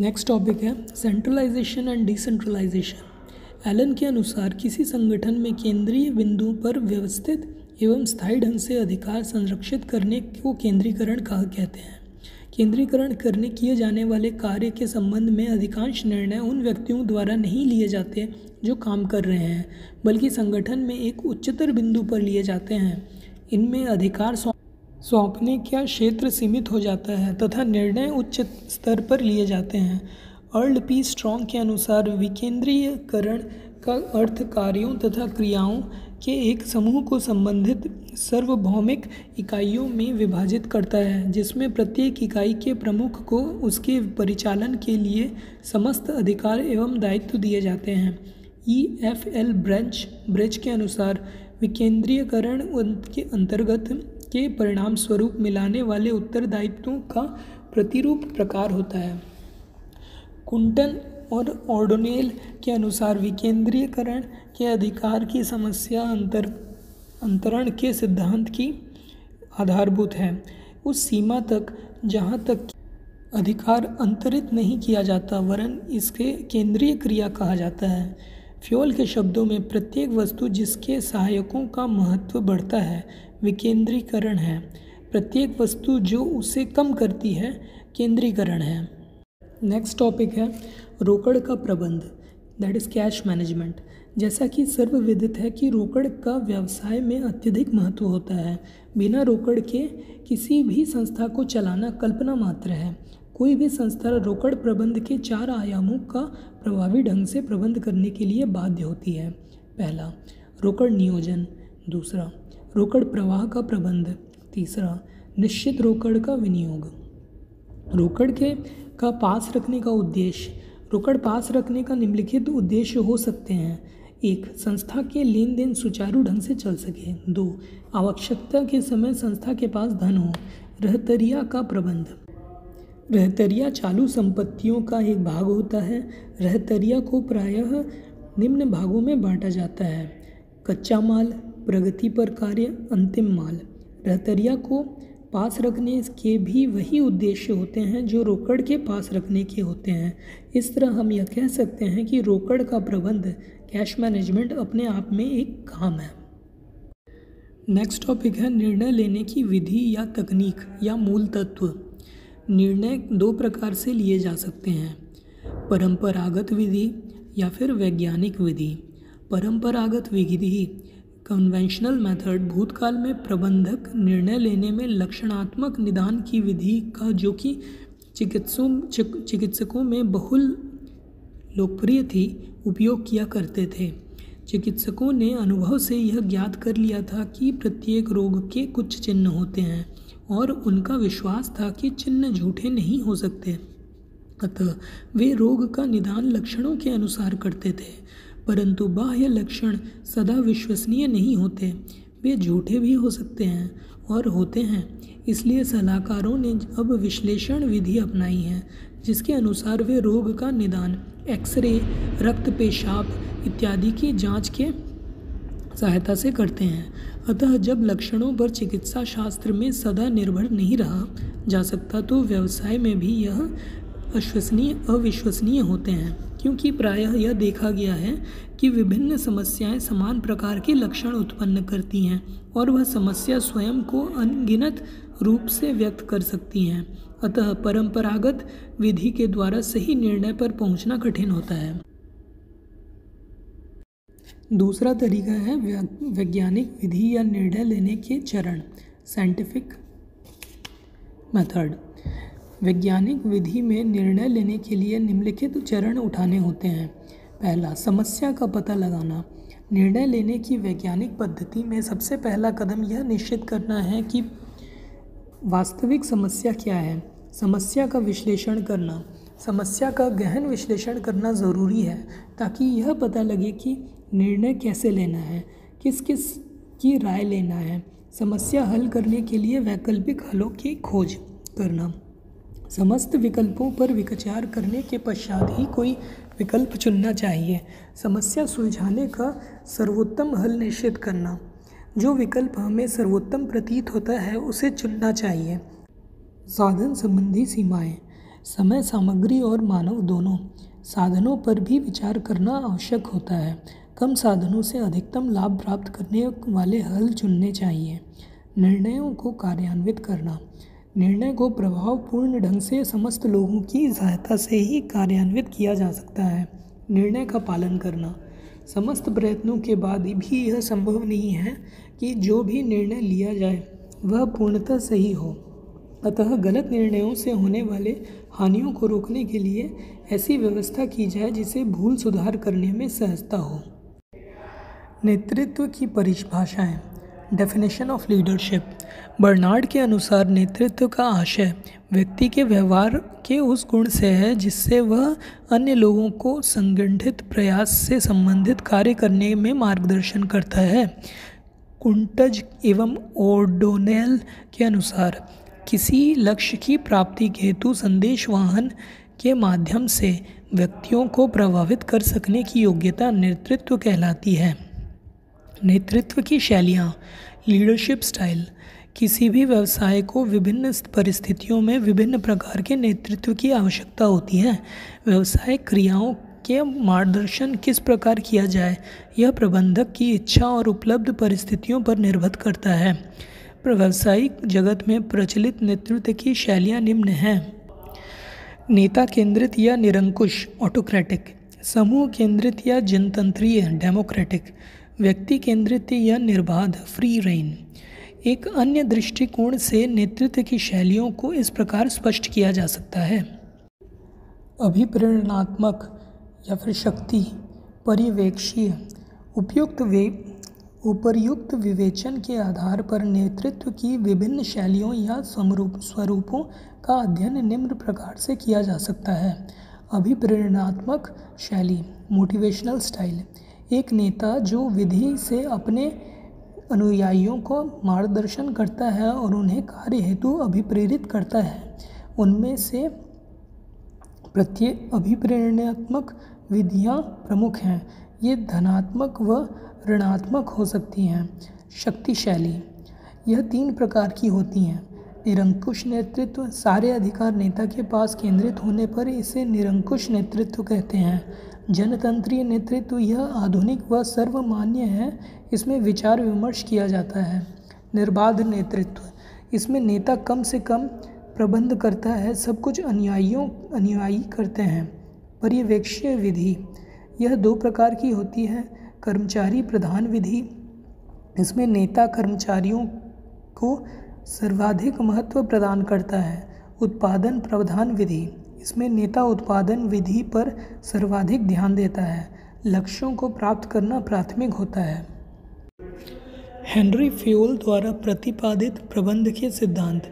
नेक्स्ट टॉपिक है सेंट्रलाइजेशन एंड डिसेंट्रलाइजेशन एलन के अनुसार किसी संगठन में केंद्रीय बिंदु पर व्यवस्थित एवं स्थायी ढंग से अधिकार संरक्षित करने को केंद्रीकरण कहा कहते हैं। केंद्रीकरण करने किए जाने वाले कार्य के संबंध में अधिकांश निर्णय उन व्यक्तियों द्वारा नहीं लिए जाते जो काम कर रहे हैं, बल्कि संगठन में एक उच्चतर बिंदु पर लिए जाते हैं। इनमें अधिकार सौंपने का क्षेत्र सीमित हो जाता है तथा निर्णय उच्च स्तर पर लिए जाते हैं। अर्ल्ड पी स्ट्रॉन्ग के अनुसार विकेंद्रीयकरण का अर्थ कार्यों तथा क्रियाओं के एक समूह को संबंधित सार्वभौमिक इकाइयों में विभाजित करता है, जिसमें प्रत्येक इकाई के प्रमुख को उसके परिचालन के लिए समस्त अधिकार एवं दायित्व दिए जाते हैं। E F L Brech Brech के अनुसार विकेंद्रीयकरण के अंतर्गत के परिणाम स्वरूप मिलाने वाले उत्तरदायित्वों का प्रतिरूप प्रकार होता है। कुंटन और ऑर्डोनेल के अनुसार विकेंद्रीयकरण के अधिकार की समस्या अंतर, अंतरण के सिद्धांत की आधारभूत है। उस सीमा तक, जहाँ तक अधिकार अंतरित नहीं किया जाता, वरन इसके केंद्रीय क्रिया कहा जाता है। फ्योल के शब्दों में प्रत्येक वस्तु जिसके सहायकों का महत्व बढ़ता है, विकेंद्रीकरण है। प्रत्येक वस्तु जो उसे कम करती है, केंद्रीकरण है। नेक्स्ट टॉपिक है, रोकड़ का प्रबंध, दैट इज़ कैश मैनेजमेंट। जैसा कि सर्वविदित है कि रोकड़ का व्यवसाय में अत्यधिक महत्व होता है। बिना रोकड़ के किसी भी संस्था को चलाना कल्पना मात्र है। कोई भी संस्था रोकड़ प्रबंध के चार आयामों का प्रभावी ढंग से प्रबंध करने के लिए बाध्य होती है। पहला, रोकड़ नियोजन। दूसरा, रोकड़ प्रवाह का प्रबंध। तीसरा, निश्चित रोकड़ का विनियोग। रोकड़ के, का पास रखने का उद्देश्य, रोकड़ पास रखने का निम्नलिखित उद्देश्य हो सकते हैं। एक संस्था के लेन देन सुचारू ढंग से चल सके। दो, आवश्यकता के समय संस्था के पास धन हो। रहतरिया का प्रबंध। रहतरिया चालू संपत्तियों का एक भाग होता है। रहतरिया को प्रायः निम्न भागों में बांटा जाता है। कच्चा माल, प्रगति पर कार्य, अंतिम माल। रहतरिया को पास रखने के भी वही उद्देश्य होते हैं जो रोकड़ के पास रखने के होते हैं। इस तरह हम यह कह सकते हैं कि रोकड़ का प्रबंध कैश मैनेजमेंट अपने आप में एक काम है। नेक्स्ट टॉपिक है निर्णय लेने की विधि या तकनीक या मूल तत्व। निर्णय दो प्रकार से लिए जा सकते हैं। परंपरागत विधि या फिर वैज्ञानिक विधि। परंपरागत विधि कन्वेंशनल मेथड भूतकाल में प्रबंधक निर्णय लेने में लक्षणात्मक निदान की विधि का जो कि चिकित्सों चिकित्सकों में बहुल लोकप्रिय थी उपयोग किया करते थे। चिकित्सकों ने अनुभव से यह ज्ञात कर लिया था कि प्रत्येक रोग के कुछ चिन्ह होते हैं और उनका विश्वास था कि चिन्ह झूठे नहीं हो सकते। अतः वे रोग का निदान लक्षणों के अनुसार करते थे, परंतु बाह्य लक्षण सदा विश्वसनीय नहीं होते। वे झूठे भी हो सकते हैं और होते हैं, इसलिए सलाहकारों ने अब विश्लेषण विधि अपनाई है। जिसके अनुसार वे रोग का निदान, एक्सरे, रक्त पेशाब इत्यादि की जाँच के सहायता से करते हैं। अतः जब लक्षणों पर चिकित्सा शास्त्र में सदा निर्भर नहीं रहा जा सकता तो व्यवसाय में भी यह अश्वसनीय, अविश्वसनीय होते हैं, क्योंकि प्रायः यह देखा गया है कि विभिन्न समस्याएँ समान प्रकार के लक्षण उत्पन्न करती हैं और वह समस्या स्वयं को अनगिनत रूप से व्यक्त कर सकती हैं। अतः परंपरागत विधि के द्वारा सही निर्णय पर पहुँचना कठिन होता है। दूसरा तरीका है वैज्ञानिक विधि या निर्णय लेने के चरण साइंटिफिक मेथड वैज्ञानिक विधि में निर्णय लेने के लिए निम्नलिखित चरण उठाने होते हैं। पहला, समस्या का पता लगाना। निर्णय लेने की वैज्ञानिक पद्धति में सबसे पहला कदम यह निश्चित करना है कि वास्तविक समस्या क्या है। समस्या का विश्लेषण करना, समस्या का गहन विश्लेषण करना ज़रूरी है ताकि यह पता लगे कि निर्णय कैसे लेना है, किस किस की राय लेना है। समस्या हल करने के लिए वैकल्पिक हलों की खोज करना। समस्त विकल्पों पर विचार करने के पश्चात ही कोई विकल्प चुनना चाहिए। समस्या सुलझाने का सर्वोत्तम हल निश्चित करना। जो विकल्प हमें सर्वोत्तम प्रतीत होता है, उसे चुनना चाहिए। साधन संबंधी सीमाएँ, समय सामग्री और मानव दोनों। साधनों पर भी विचार करना आवश्यक होता है। कम साधनों से अधिकतम लाभ प्राप्त करने वाले हल चुनने चाहिए। निर्णयों को कार्यान्वित करना। निर्णय को प्रभावपूर्ण ढंग से समस्त लोगों की सहायता से ही कार्यान्वित किया जा सकता है। निर्णय का पालन करना। समस्त प्रयत्नों के बाद भी यह संभव नहीं है कि जो भी निर्णय लिया जाए, वह पूर्णतः सही हो। अतः गलत निर्णयों से होने वाले हानियों को रोकने के लिए ऐसी व्यवस्था की जाए जिसे भूल सुधार करने में सहजता हो। नेतृत्व की परिभाषाएँ। डेफिनेशन ऑफ़ लीडरशिप बर्नार्ड के अनुसार नेतृत्व का आशय व्यक्ति के व्यवहार के उस गुण से है जिससे वह अन्य लोगों को संगठित प्रयास से संबंधित कार्य करने में मार्गदर्शन करता है। कुंटज एवं ओडोनेल के अनुसार किसी लक्ष्य की प्राप्ति हेतु संदेश वाहन के माध्यम से व्यक्तियों को प्रभावित कर सकने की योग्यता नेतृत्व कहलाती है। नेतृत्व की शैलियाँ लीडरशिप स्टाइल किसी भी व्यवसाय को विभिन्न परिस्थितियों में विभिन्न प्रकार के नेतृत्व की आवश्यकता होती है। व्यवसाय क्रियाओं के मार्गदर्शन किस प्रकार किया जाए, यह प्रबंधक की इच्छा और उपलब्ध परिस्थितियों पर निर्भर करता है। व्यावसायिक जगत में प्रचलित नेतृत्व की शैलियाँ निम्न हैं। नेता केंद्रित या निरंकुश ऑटोक्रेटिक समूह केंद्रित या जनतंत्रीय डेमोक्रेटिक व्यक्ति केंद्रित या निर्बाध फ्री रेन एक अन्य दृष्टिकोण से नेतृत्व की शैलियों को इस प्रकार स्पष्ट किया जा सकता है। अभिप्रेरणात्मक या फिर शक्ति, परिवेक्षीय। उपयुक्त वे उपरयुक्त विवेचन के आधार पर नेतृत्व की विभिन्न शैलियों या समरूप स्वरूपों का अध्ययन निम्न प्रकार से किया जा सकता है। अभिप्रेरणात्मक शैली मोटिवेशनल स्टाइल एक नेता जो विधि से अपने अनुयायियों को मार्गदर्शन करता है और उन्हें कार्य हेतु अभिप्रेरित करता है। उनमें से प्रत्येक अभिप्रेरणात्मक विधियाँ प्रमुख हैं। ये धनात्मक व ऋणात्मक हो सकती हैं। शक्तिशाली, यह तीन प्रकार की होती हैं। निरंकुश नेतृत्व, सारे अधिकार नेता के पास केंद्रित होने पर इसे निरंकुश नेतृत्व कहते हैं। जनतंत्रीय नेतृत्व, यह आधुनिक व सर्वमान्य है, इसमें विचार विमर्श किया जाता है। निर्बाध नेतृत्व, इसमें नेता कम से कम प्रबंध करता है, सब कुछ अनुयायियों, अनुयायी करते हैं। पर्यवेक्षीय विधि, यह दो प्रकार की होती है। कर्मचारी प्रधान विधि। इसमें नेता कर्मचारियों को सर्वाधिक महत्व प्रदान करता है। उत्पादन प्रधान विधि। इसमें नेता उत्पादन विधि पर सर्वाधिक ध्यान देता है। लक्ष्यों को प्राप्त करना प्राथमिक होता है। हेनरी फ्यूल द्वारा प्रतिपादित प्रबंध के सिद्धांत।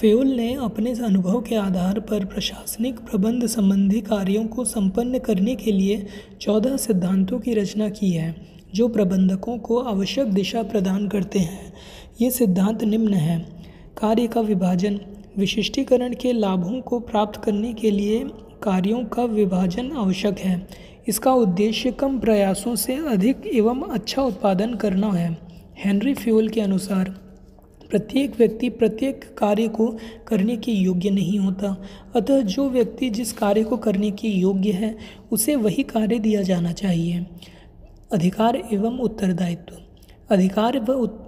फ्यूल ने अपने अनुभव के आधार पर प्रशासनिक प्रबंध संबंधी कार्यों को संपन्न करने के लिए चौदह सिद्धांतों की रचना की है, जो प्रबंधकों को आवश्यक दिशा प्रदान करते हैं। ये सिद्धांत निम्न हैं। कार्य का विभाजन, विशिष्टीकरण के लाभों को प्राप्त करने के लिए कार्यों का विभाजन आवश्यक है। इसका उद्देश्य कम प्रयासों से अधिक एवं अच्छा उत्पादन करना है। हेनरी फ्यूल के अनुसार प्रत्येक व्यक्ति प्रत्येक कार्य को करने के योग्य नहीं होता। अतः जो व्यक्ति जिस कार्य को करने के योग्य है, उसे वही कार्य दिया जाना चाहिए। अधिकार एवं उत्तरदायित्व। अधिकार व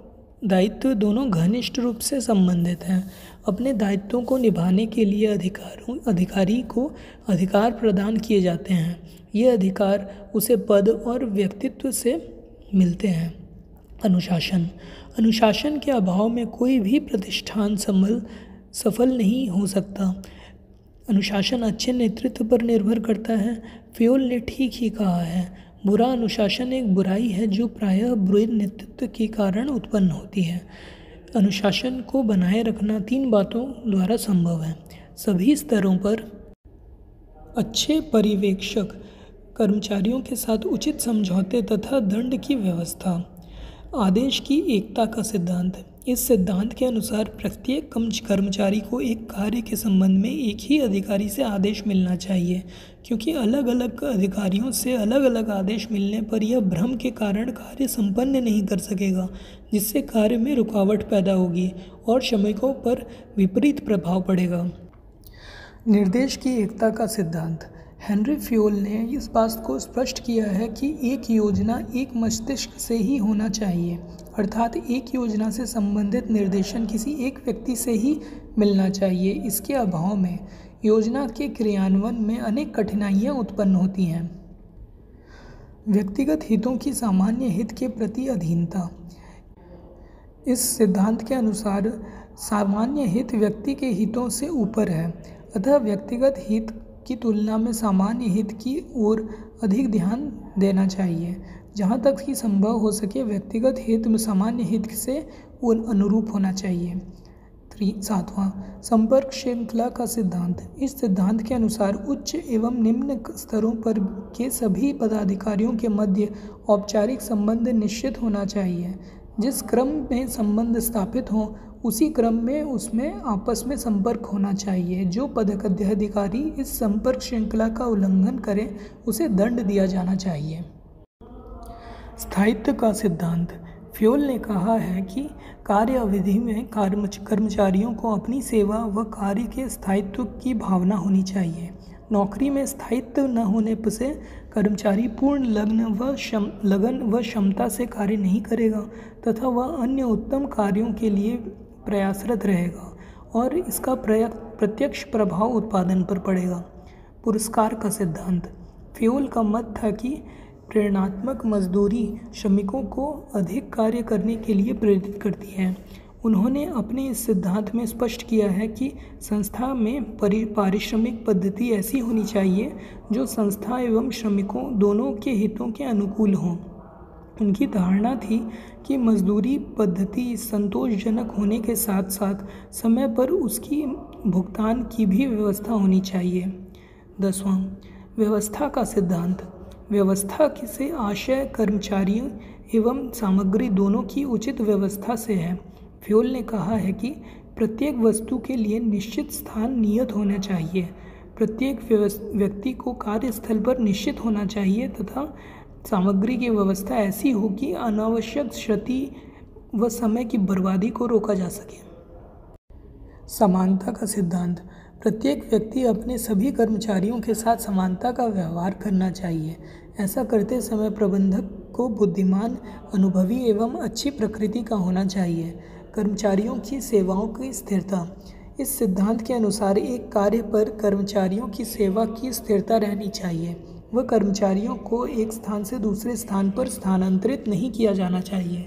दायित्व दोनों घनिष्ठ रूप से संबंधित हैं। अपने दायित्वों को निभाने के लिए अधिकारों, अधिकारी को अधिकार प्रदान किए जाते हैं। ये अधिकार उसे पद और व्यक्तित्व से मिलते हैं। अनुशासन। अनुशासन के अभाव में कोई भी प्रतिष्ठान संभल, सफल नहीं हो सकता। अनुशासन अच्छे नेतृत्व पर निर्भर करता है, फ्योल ने ठीक ही कहा है। बुरा अनुशासन एक बुराई है जो प्रायः बुरे नेतृत्व के कारण उत्पन्न होती है। अनुशासन को बनाए रखना तीन बातों द्वारा संभव है। सभी स्तरों पर अच्छे पर्यवेक्षक कर्मचारियों के साथ उचित समझौते तथा दंड की व्यवस्था। आदेश की एकता का सिद्धांत। इस सिद्धांत के अनुसार प्रत्येक कर्मचारी को एक कार्य के संबंध में एक ही अधिकारी से आदेश मिलना चाहिए, क्योंकि अलग अलग अधिकारियों से अलग अलग आदेश मिलने पर यह भ्रम के कारण कार्य संपन्न नहीं कर सकेगा, जिससे कार्य में रुकावट पैदा होगी और श्रमिकों पर विपरीत प्रभाव पड़ेगा। निर्देश की एकता का सिद्धांत। हेनरी फ्यूल ने इस बात को स्पष्ट किया है कि एक योजना एक मस्तिष्क से ही होना चाहिए, अर्थात एक योजना से संबंधित निर्देशन किसी एक व्यक्ति से ही मिलना चाहिए। इसके अभाव में योजना के क्रियान्वयन में अनेक कठिनाइयाँ उत्पन्न होती हैं। व्यक्तिगत हितों की सामान्य हित के प्रति अधीनता। इस सिद्धांत के अनुसार सामान्य हित व्यक्ति के हितों से ऊपर है, अतः व्यक्तिगत हित की तुलना में सामान्य हित की ओर अधिक ध्यान देना चाहिए। जहाँ तक कि संभव हो सके, व्यक्तिगत हित में सामान्य हित से अनुरूप होना चाहिए। थ्री सातवां, संपर्क श्रृंखला का सिद्धांत। इस सिद्धांत के अनुसार उच्च एवं निम्न स्तरों पर के सभी पदाधिकारियों के मध्य औपचारिक संबंध निश्चित होना चाहिए। जिस क्रम में संबंध स्थापित हो, उसी क्रम में उसमें आपस में संपर्क होना चाहिए। जो पदक पदाधिकारी इस संपर्क श्रृंखला का उल्लंघन करें, उसे दंड दिया जाना चाहिए। स्थायित्व का सिद्धांत। फ्योल ने कहा है कि कार्य अवधि में कर्मचारियों को अपनी सेवा व कार्य के स्थायित्व की भावना होनी चाहिए। नौकरी में स्थायित्व न होने से कर्मचारी पूर्ण लग्न व लगन व क्षमता से कार्य नहीं करेगा। तथा वह अन्य उत्तम कार्यों के लिए प्रयासरत रहेगा और इसका प्रत्यक्ष प्रभाव उत्पादन पर पड़ेगा। पुरस्कार का सिद्धांत। फ्योल का मत था कि प्रेरणात्मक मजदूरी श्रमिकों को अधिक कार्य करने के लिए प्रेरित करती है। उन्होंने अपने इस सिद्धांत में स्पष्ट किया है कि संस्था में परि, पारिश्रमिक पद्धति ऐसी होनी चाहिए जो संस्था एवं श्रमिकों दोनों के हितों के अनुकूल हों। उनकी धारणा थी कि मजदूरी पद्धति संतोषजनक होने के साथ साथ समय पर उसकी भुगतान की भी व्यवस्था होनी चाहिए। दसवां, व्यवस्था का सिद्धांत। व्यवस्था से आशय कर्मचारियों एवं सामग्री दोनों की उचित व्यवस्था से है। फ्योल ने कहा है कि प्रत्येक वस्तु के लिए निश्चित स्थान नियत होना चाहिए। प्रत्येक व्यक्ति को कार्यस्थल पर निश्चित होना चाहिए तथा सामग्री की व्यवस्था ऐसी हो कि अनावश्यक क्षति व समय की बर्बादी को रोका जा सके। समानता का सिद्धांत। प्रत्येक व्यक्ति अपने सभी कर्मचारियों के साथ समानता का व्यवहार करना चाहिए। ऐसा करते समय प्रबंधक को बुद्धिमान, अनुभवी एवं अच्छी प्रकृति का होना चाहिए। कर्मचारियों की सेवाओं की स्थिरता। इस सिद्धांत के अनुसार एक कार्य पर कर्मचारियों की सेवा की स्थिरता रहनी चाहिए। वह कर्मचारियों को एक स्थान से दूसरे स्थान पर स्थानांतरित नहीं किया जाना चाहिए।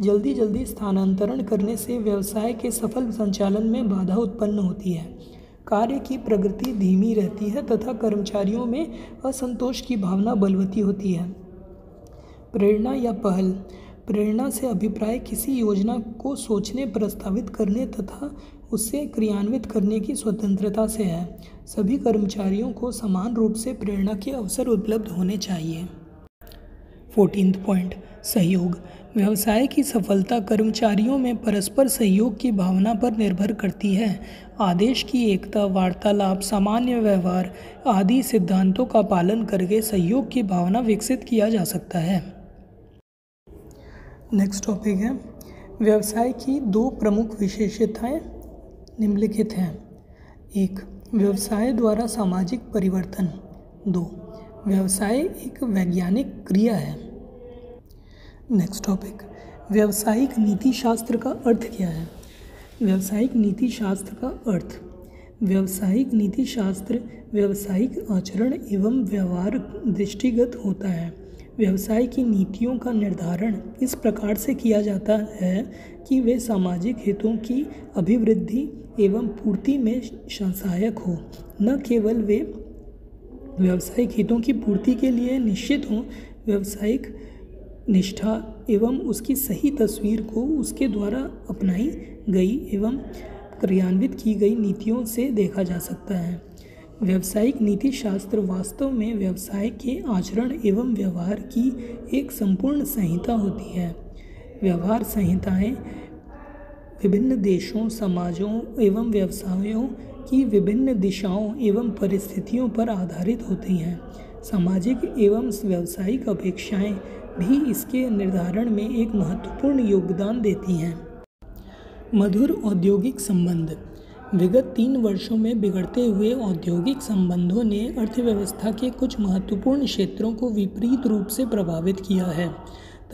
जल्दी जल्दी स्थानांतरण करने से व्यवसाय के सफल संचालन में बाधा उत्पन्न होती है। कार्य की प्रगति धीमी रहती है तथा कर्मचारियों में असंतोष की भावना बलवती होती है। प्रेरणा या पहल। प्रेरणा से अभिप्राय किसी योजना को सोचने, प्रस्तावित करने तथा उसे क्रियान्वित करने की स्वतंत्रता से है। सभी कर्मचारियों को समान रूप से प्रेरणा के अवसर उपलब्ध होने चाहिए। फोर्टीन पॉइंट, सहयोग। व्यवसाय की सफलता कर्मचारियों में परस्पर सहयोग की भावना पर निर्भर करती है। आदेश की एकता, वार्तालाप, सामान्य व्यवहार आदि सिद्धांतों का पालन करके सहयोग की भावना विकसित किया जा सकता है। नेक्स्ट टॉपिक है, व्यवसाय की दो प्रमुख विशेषताएँ निम्नलिखित हैं। एक, व्यवसाय द्वारा सामाजिक परिवर्तन। दो, व्यवसाय एक वैज्ञानिक क्रिया है। नेक्स्ट टॉपिक व्यवसायिक नीति शास्त्र का अर्थ क्या है? व्यवसायिक नीति शास्त्र का अर्थ, व्यवसायिक नीति शास्त्र व्यवसायिक आचरण एवं व्यवहार दृष्टिगत होता है। व्यवसाय की नीतियों का निर्धारण इस प्रकार से किया जाता है कि वे सामाजिक हितों की अभिवृद्धि एवं पूर्ति में सहायक हो। न केवल वे व्यावसायिक हितों की पूर्ति के लिए निश्चित हों, व्यावसायिक निष्ठा एवं उसकी सही तस्वीर को उसके द्वारा अपनाई गई एवं क्रियान्वित की गई नीतियों से देखा जा सकता है। व्यावसायिक नीति शास्त्र वास्तव में व्यवसाय के आचरण एवं व्यवहार की एक संपूर्ण संहिता होती है। व्यवहार संहिताएँ विभिन्न देशों, समाजों एवं व्यवसायों की विभिन्न दिशाओं एवं परिस्थितियों पर आधारित होती हैं। सामाजिक एवं व्यावसायिक अपेक्षाएँ भी इसके निर्धारण में एक महत्वपूर्ण योगदान देती हैं। मधुर औद्योगिक संबंध विगत तीन वर्षों में बिगड़ते हुए औद्योगिक संबंधों ने अर्थव्यवस्था के कुछ महत्वपूर्ण क्षेत्रों को विपरीत रूप से प्रभावित किया है,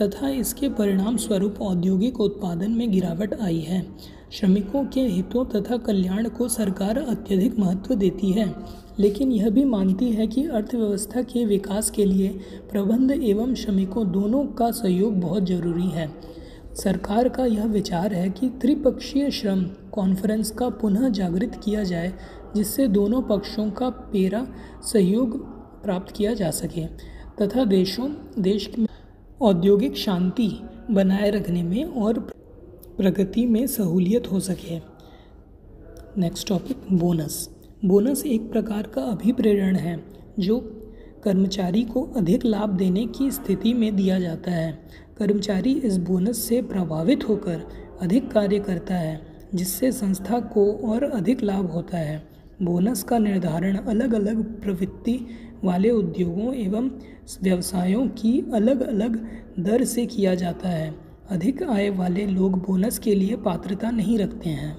तथा इसके परिणाम स्वरूप औद्योगिक उत्पादन में गिरावट आई है। श्रमिकों के हितों तथा कल्याण को सरकार अत्यधिक महत्व देती है, लेकिन यह भी मानती है कि अर्थव्यवस्था के विकास के लिए प्रबंध एवं श्रमिकों दोनों का सहयोग बहुत ज़रूरी है। सरकार का यह विचार है कि त्रिपक्षीय श्रम कॉन्फ्रेंस का पुनः जागृत किया जाए, जिससे दोनों पक्षों का पेरा सहयोग प्राप्त किया जा सके, तथा देशों, देश में औद्योगिक शांति बनाए रखने में और प्रगति में सहूलियत हो सके। नेक्स्ट टॉपिक बोनस बोनस एक प्रकार का अभिप्रेरण है, जो कर्मचारी को अधिक लाभ देने की स्थिति में दिया जाता है। कर्मचारी इस बोनस से प्रभावित होकर अधिक कार्य करता है, जिससे संस्था को और अधिक लाभ होता है। बोनस का निर्धारण अलग अलग प्रवृत्ति वाले उद्योगों एवं व्यवसायों की अलग अलग दर से किया जाता है। अधिक आय वाले लोग बोनस के लिए पात्रता नहीं रखते हैं।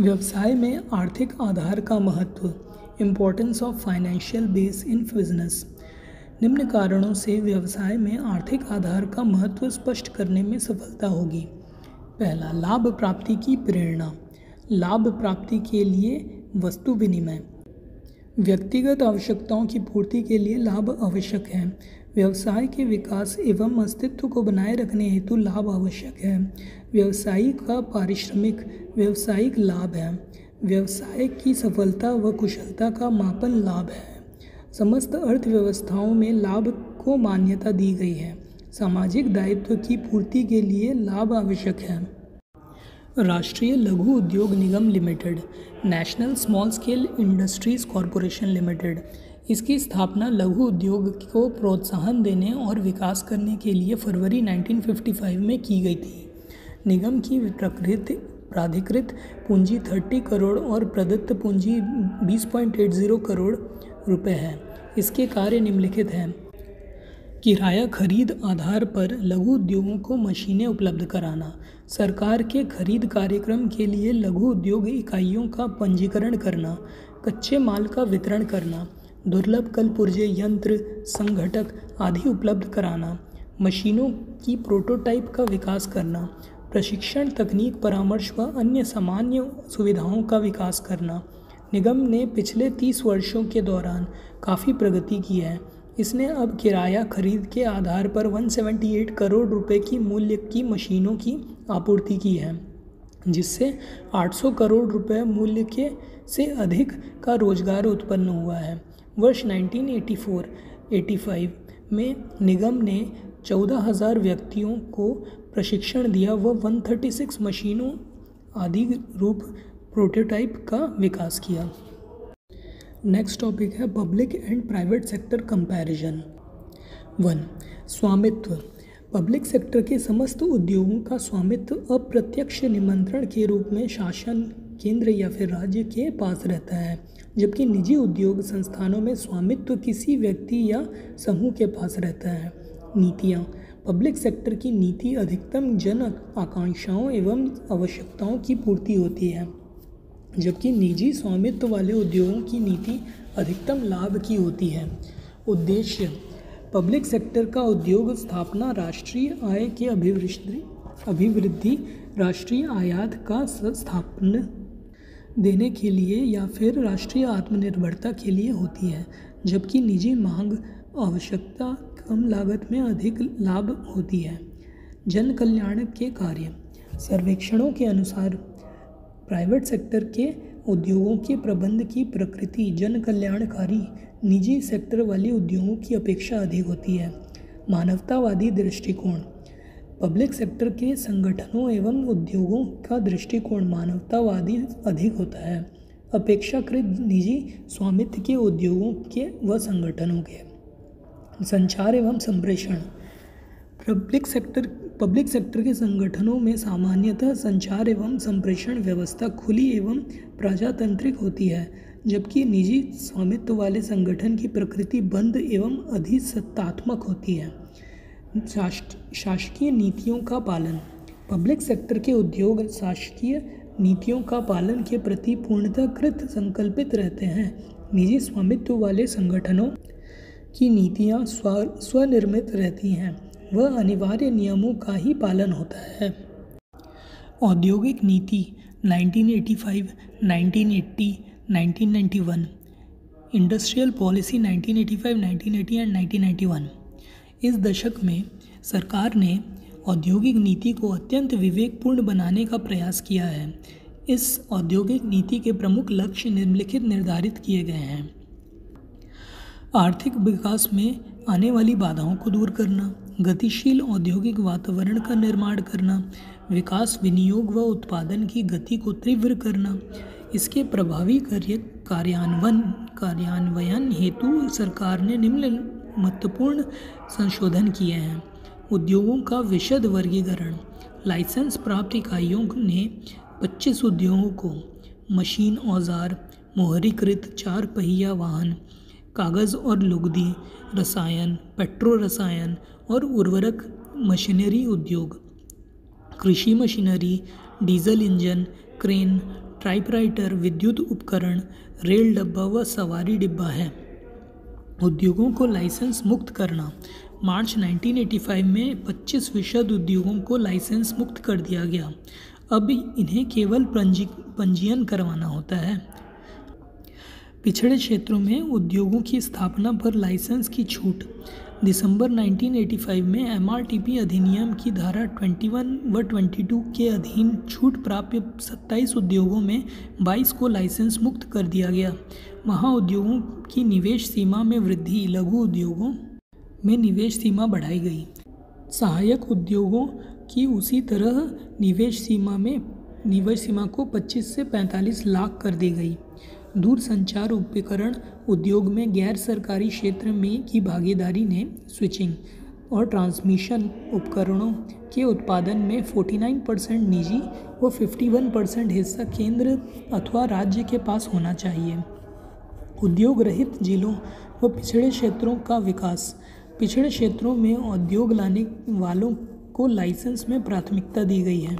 व्यवसाय में आर्थिक आधार का महत्व importance of financial base in business निम्न कारणों से व्यवसाय में आर्थिक आधार का महत्व स्पष्ट करने में सफलता होगी। पहला, लाभ प्राप्ति की प्रेरणा। लाभ प्राप्ति के लिए वस्तु विनिमय। व्यक्तिगत आवश्यकताओं की पूर्ति के लिए लाभ आवश्यक है। व्यवसाय के विकास एवं अस्तित्व को बनाए रखने हेतु लाभ आवश्यक है। व्यवसायी का पारिश्रमिक, व्यवसायिक लाभ है। व्यवसाय की सफलता व कुशलता का मापन लाभ है। समस्त अर्थव्यवस्थाओं में लाभ को मान्यता दी गई है। सामाजिक दायित्व की पूर्ति के लिए लाभ आवश्यक है। राष्ट्रीय लघु उद्योग निगम limited, national small scale industries corporation limited, इसकी स्थापना लघु उद्योग को प्रोत्साहन देने और विकास करने के लिए फरवरी 1955 में की गई थी। निगम की प्रकृति, प्राधिकृत पूंजी 30 करोड़ और प्रदत्त पूंजी 20.80 करोड़ रुपए है। इसके कार्य निम्नलिखित हैं। किराया खरीद आधार पर लघु उद्योगों को मशीनें उपलब्ध कराना। सरकार के खरीद कार्यक्रम के लिए लघु उद्योग इकाइयों का पंजीकरण करना। कच्चे माल का वितरण करना। दुर्लभ कल पुर्जे यंत्र, संघटक आदि उपलब्ध कराना। मशीनों की प्रोटोटाइप का विकास करना। प्रशिक्षण तकनीक परामर्श व अन्य सामान्य सुविधाओं का विकास करना। निगम ने पिछले तीस वर्षों के दौरान काफ़ी प्रगति की है। इसने अब किराया खरीद के आधार पर 178 करोड़ रुपए की मूल्य की मशीनों की आपूर्ति की है, जिससे 800 करोड़ रुपए मूल्य के से अधिक का रोज़गार उत्पन्न हुआ है। वर्ष 1984-85 में निगम ने चौदह हज़ार व्यक्तियों को प्रशिक्षण दिया व 136 मशीनों आदि रूप प्रोटोटाइप का विकास किया। नेक्स्ट टॉपिक है public and private sector comparison one स्वामित्व। पब्लिक सेक्टर के समस्त उद्योगों का स्वामित्व अप्रत्यक्ष निमंत्रण के रूप में शासन केंद्र या फिर राज्य के पास रहता है, जबकि निजी उद्योग संस्थानों में स्वामित्व किसी व्यक्ति या समूह के पास रहता है। नीतियाँ। पब्लिक सेक्टर की नीति अधिकतम जन आकांक्षाओं एवं आवश्यकताओं की पूर्ति होती है। जबकि निजी स्वामित्व वाले उद्योगों की नीति अधिकतम लाभ की होती है। उद्देश्य, पब्लिक सेक्टर का उद्योग स्थापना राष्ट्रीय आय के अभिवृद्धि अभिवृद्धि, राष्ट्रीय आयात का स्थापन देने के लिए या फिर राष्ट्रीय आत्मनिर्भरता के लिए होती है, जबकि निजी मांग, आवश्यकता, कम लागत में अधिक लाभ होती है। जन कल्याण के कार्य, सर्वेक्षणों के अनुसार प्राइवेट सेक्टर के उद्योगों के प्रबंध की प्रकृति जन कल्याणकारी निजी सेक्टर वाले उद्योगों की अपेक्षा अधिक होती है। मानवतावादी दृष्टिकोण। पब्लिक सेक्टर के संगठनों एवं उद्योगों का दृष्टिकोण मानवतावादी अधिक होता है। अपेक्षाकृत निजी स्वामित्व के उद्योगों के व संगठनों के। संचार एवं संप्रेषण। पब्लिक सेक्टर पब्लिक सेक्टर के संगठनों में सामान्यतः संचार एवं संप्रेषण व्यवस्था खुली एवं प्रजातांत्रिक होती है, जबकि निजी स्वामित्व वाले संगठन की प्रकृति बंद एवं अधिसत्तात्मक होती है। शासकीय नीतियों का पालन। पब्लिक सेक्टर के उद्योग शासकीय नीतियों का पालन के प्रति पूर्णतः कृत संकल्पित रहते हैं। निजी स्वामित्व वाले संगठनों की नीतियाँ स्व, स्वनिर्मित रहती हैं। वह अनिवार्य नियमों का ही पालन होता है। औद्योगिक नीति 1985, 1980, 1991 इंडस्ट्रियल पॉलिसी 1985, 1980 एंड 1991 इस दशक में सरकार ने औद्योगिक नीति को अत्यंत विवेकपूर्ण बनाने का प्रयास किया है। इस औद्योगिक नीति के प्रमुख लक्ष्य निम्नलिखित निर्धारित किए गए हैं। आर्थिक विकास में आने वाली बाधाओं को दूर करना गतिशील औद्योगिक वातावरण का निर्माण करना, विकास, विनियोग व उत्पादन की गति को तीव्र करना, इसके प्रभावी कार्य कार्यान्वयन कार्यान्वयन हेतु सरकार ने निम्न महत्वपूर्ण संशोधन किए हैं। उद्योगों का विशद वर्गीकरण, लाइसेंस प्राप्त इकाइयों ने 25 उद्योगों को, मशीन औज़ार, मोहरीकृत चार पहिया वाहन, कागज़ और लुगदी, रसायन पेट्रो रसायन और उर्वरक मशीनरी उद्योग। कृषि machinery, diesel engine, crane, typewriter, विद्युत उपकरण, रेल डब्बा व सवारी डिब्बा है। उद्योगों को लाइसेंस मुक्त करना। मार्च 1985 में 25 विशद उद्योगों को लाइसेंस मुक्त कर दिया गया। अब इन्हें केवल पंजी, पंजीयन करवाना होता है। पिछड़े क्षेत्रों में उद्योगों की स्थापना पर लाइसेंस की छूट। दिसंबर 1985 में एमआरटीपी अधिनियम की धारा 21 व 22 के अधीन छूट प्राप्त 27 उद्योगों में 22 को लाइसेंस मुक्त कर दिया गया। वहाँ उद्योगों की निवेश सीमा में वृद्धि, लघु उद्योगों में निवेश सीमा बढ़ाई गई। सहायक उद्योगों की उसी तरह निवेश सीमा में, निवेश सीमा को 25 से 45 लाख कर दी गई। दूरसंचार उपकरण उद्योग में गैर सरकारी क्षेत्र में की भागीदारी ने स्विचिंग और ट्रांसमिशन उपकरणों के उत्पादन में 49 परसेंट निजी व 51 परसेंट हिस्सा केंद्र अथवा राज्य के पास होना चाहिए। उद्योग रहित जिलों व पिछड़े क्षेत्रों का विकास। पिछड़े क्षेत्रों में उद्योग लाने वालों को लाइसेंस में प्राथमिकता दी गई है।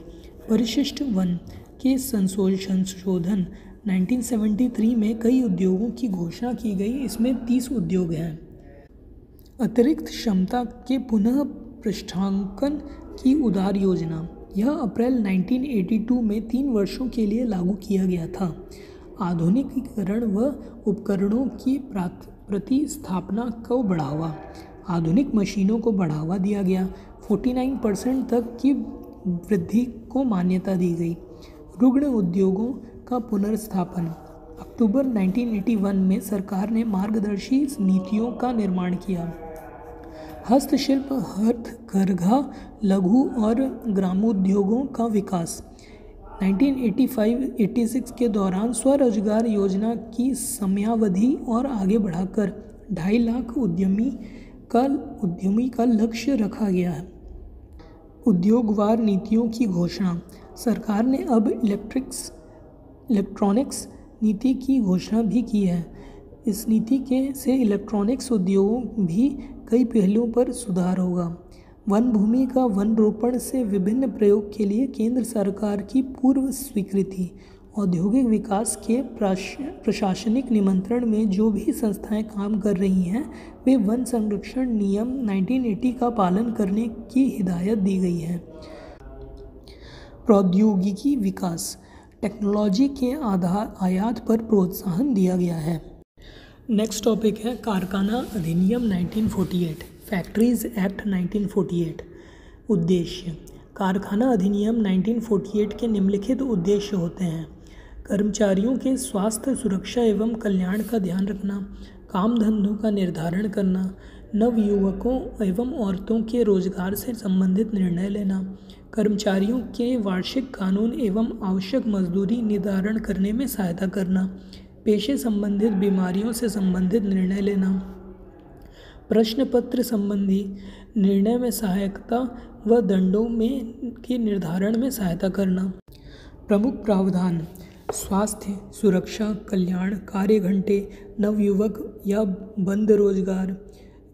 परिशिष्ट वन के संशोधन 1973 में कई उद्योगों की घोषणा की गई। इसमें 30 उद्योग हैं। अतिरिक्त क्षमता के पुनः पृष्ठांकन की उदार योजना। यह अप्रैल 1982 में तीन वर्षों के लिए लागू किया गया था। आधुनिकीकरण व उपकरणों की प्रतिस्थापना को बढ़ावा। आधुनिक मशीनों को बढ़ावा दिया गया। 49 परसेंट तक की वृद्धि को मान्यता दी गई। रुग्ण उद्योगों का पुनर्स्थापन। अक्टूबर 1981 में सरकार ने मार्गदर्शी नीतियों का निर्माण किया। हस्तशिल्प हथकरघा लघु और ग्रामोद्योगों का विकास। 1985-86 के दौरान स्वरोजगार योजना की समयावधि और आगे बढ़ाकर ढाई लाख उद्यमी का उद्यमी का लक्ष्य रखा गया है। उद्योगवार नीतियों की घोषणा। सरकार ने अब इलेक्ट्रिक्स इलेक्ट्रॉनिक्स नीति की घोषणा भी की है। इस नीति के से इलेक्ट्रॉनिक्स उद्योगों भी कई पहलुओं पर सुधार होगा। वन भूमि का वन रोपण से विभिन्न प्रयोग के लिए केंद्र सरकार की पूर्व स्वीकृति, औद्योगिक विकास के प्रशासनिक निमंत्रण में जो भी संस्थाएँ काम कर रही हैं, वे वन संरक्षण नियम 1980 का पालन करने की हिदायत दी गई है। प्रौद्योगिकी विकास टेक्नोलॉजी के आधार, आयात पर प्रोत्साहन दिया गया है। नेक्स्ट टॉपिक है कारखाना अधिनियम 1948 फैक्ट्रीज एक्ट 1948 उद्देश्य, कारखाना अधिनियम 1948 के निम्नलिखित उद्देश्य होते हैं। कर्मचारियों के स्वास्थ्य, सुरक्षा एवं कल्याण का ध्यान रखना, काम धंधों का निर्धारण करना नवयुवकों एवं औरतों के रोज़गार से संबंधित निर्णय लेना, कर्मचारियों के वार्षिक कानून एवं आवश्यक मजदूरी निर्धारण करने में सहायता करना, पेशे संबंधित बीमारियों से संबंधित निर्णय लेना। प्रश्न पत्र संबंधी निर्णय में सहायकता व दंडों में के निर्धारण में सहायता करना। प्रमुख प्रावधान, स्वास्थ्य, सुरक्षा, कल्याण, कार्य घंटे, नवयुवक या बंद रोज़गार।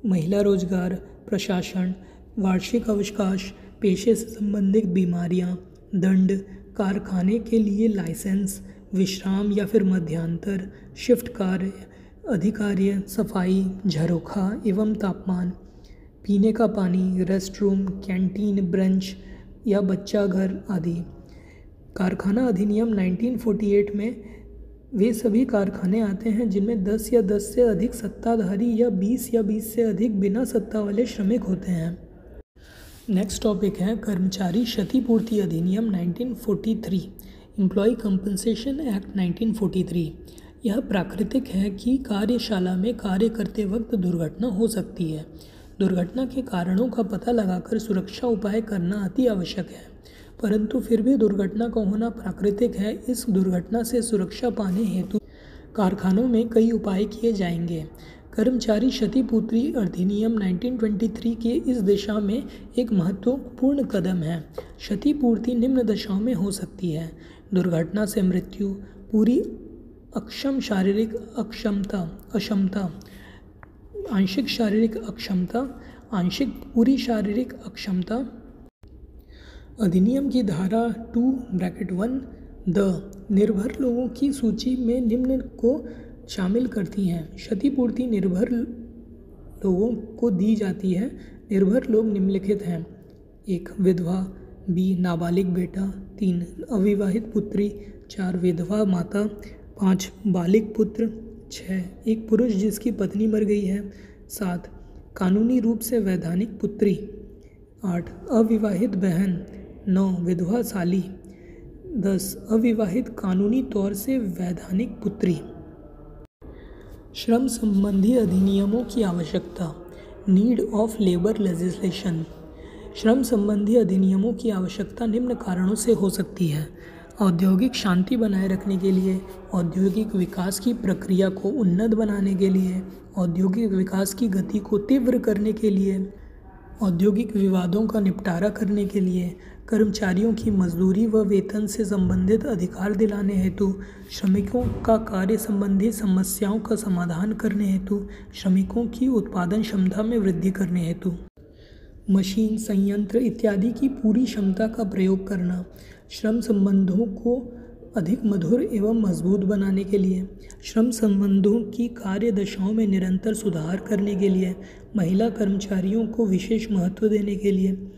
महिला रोज़गार, प्रशासन, वार्षिक अवकाश, पेशे से संबंधित बीमारियाँ, दंड, कारखाने के लिए लाइसेंस, विश्राम या फिर मध्यांतर, शिफ्ट कार्य अधिकार्य सफ़ाई, झरोखा एवं तापमान, पीने का पानी रेस्ट रूम कैंटीन, ब्रंच या बच्चा घर आदि। कारखाना अधिनियम 1948 में वे सभी कारखाने आते हैं जिनमें 10 या 10 से अधिक सत्ताधारी या 20 या 20 से अधिक बिना सत्ता वाले श्रमिक होते हैं। नेक्स्ट टॉपिक है, कर्मचारी क्षतिपूर्ति अधिनियम 1943 एम्प्लॉय कंपनसेशन एक्ट 1943 यह प्राकृतिक है कि कार्यशाला में कार्य करते वक्त दुर्घटना हो सकती है। दुर्घटना के कारणों का पता लगाकर सुरक्षा उपाय करना अति आवश्यक है। परंतु फिर भी दुर्घटना का होना प्राकृतिक है। इस दुर्घटना से सुरक्षा पाने हेतु कारखानों में कई उपाय किए जाएँगे। कर्मचारी क्षतिपूर्ति अधिनियम 1923 के इस दिशा में एक महत्वपूर्ण कदम है। क्षतिपूर्ति निम्न दशाओं में हो सकती है। दुर्घटना से मृत्यु, पूरी अक्षम शारीरिक अक्षमता अक्षमता, आंशिक शारीरिक अक्षमता, आंशिक पूरी शारीरिक अक्षमता अधिनियम की धारा टू ब्रैकेट वन द निर्भर लोगों की सूची में निम्न को शामिल करती हैं। क्षतिपूर्ति निर्भर लोगों को दी जाती है। निर्भर लोग निम्नलिखित हैं। एक, विधवा बी नाबालिग बेटा, तीन, अविवाहित पुत्री, चार, विधवा माता, पाँच, बालिग पुत्र, छः, एक पुरुष जिसकी पत्नी मर गई है। सात, कानूनी रूप से वैधानिक पुत्री। आठ, अविवाहित बहन नौ विधवाशाली दस अविवाहित कानूनी तौर से वैधानिक पुत्री। श्रम संबंधी अधिनियमों की आवश्यकता नीड ऑफ़ लेबर लेजिस्लेशन श्रम संबंधी अधिनियमों की आवश्यकता निम्न कारणों से हो सकती है। औद्योगिक शांति बनाए रखने के लिए, औद्योगिक विकास की प्रक्रिया को उन्नत बनाने के लिए, औद्योगिक विकास की गति को तीव्र करने के लिए, औद्योगिक विवादों का निपटारा करने के लिए कर्मचारियों की मजदूरी व वेतन से संबंधित अधिकार दिलाने हेतु, श्रमिकों का कार्य संबंधी समस्याओं का समाधान करने हेतु, श्रमिकों की उत्पादन क्षमता में वृद्धि करने हेतु। मशीन संयंत्र इत्यादि की पूरी क्षमता का प्रयोग करना, श्रम संबंधों को अधिक मधुर एवं मज़बूत बनाने के लिए, श्रम संबंधों की कार्य दशाओं में निरंतर सुधार करने के लिए, महिला कर्मचारियों को विशेष महत्व देने के लिए,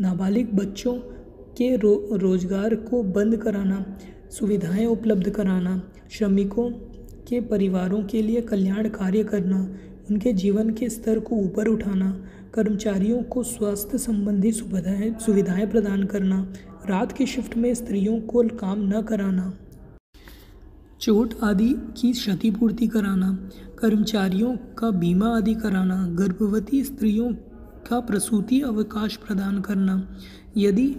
नाबालिग बच्चों के रो, रोज़गार को बंद कराना, सुविधाएँ उपलब्ध कराना, श्रमिकों के परिवारों के लिए कल्याण कार्य करना, उनके जीवन के स्तर को ऊपर उठाना, कर्मचारियों को स्वास्थ्य संबंधी सुविधाएँ सुविधाएँ प्रदान करना, रात की शिफ्ट में स्त्रियों को काम न कराना। चोट आदि की क्षतिपूर्ति कराना, कर्मचारियों का बीमा आदि कराना, गर्भवती स्त्रियों का प्रसूति अवकाश प्रदान करना। यदि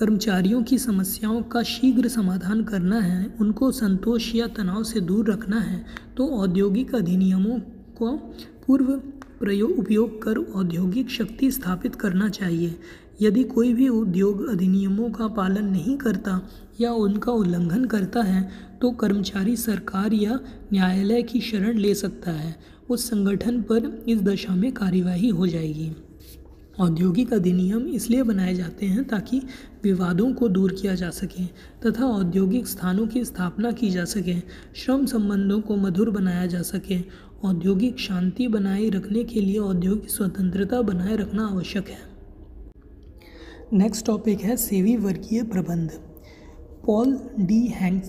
कर्मचारियों की समस्याओं का शीघ्र समाधान करना है, उनको संतोष या तनाव से दूर रखना है तो औद्योगिक अधिनियमों को पूर्व प्रयोग उपयोग कर औद्योगिक शक्ति स्थापित करना चाहिए। यदि कोई भी उद्योग अधिनियमों का पालन नहीं करता या उनका उल्लंघन करता है तो कर्मचारी सरकार या न्यायालय की शरण ले सकता है। उस संगठन पर इस दशा में कार्यवाही हो जाएगी। औद्योगिक अधिनियम इसलिए बनाए जाते हैं ताकि विवादों को दूर किया जा सके तथा औद्योगिक स्थानों की स्थापना की जा सके, श्रम संबंधों को मधुर बनाया जा सके। औद्योगिक शांति बनाए रखने के लिए औद्योगिक स्वतंत्रता बनाए रखना आवश्यक है। नेक्स्ट टॉपिक है सेवी वर्गीय प्रबंध। पॉल डी हैंग,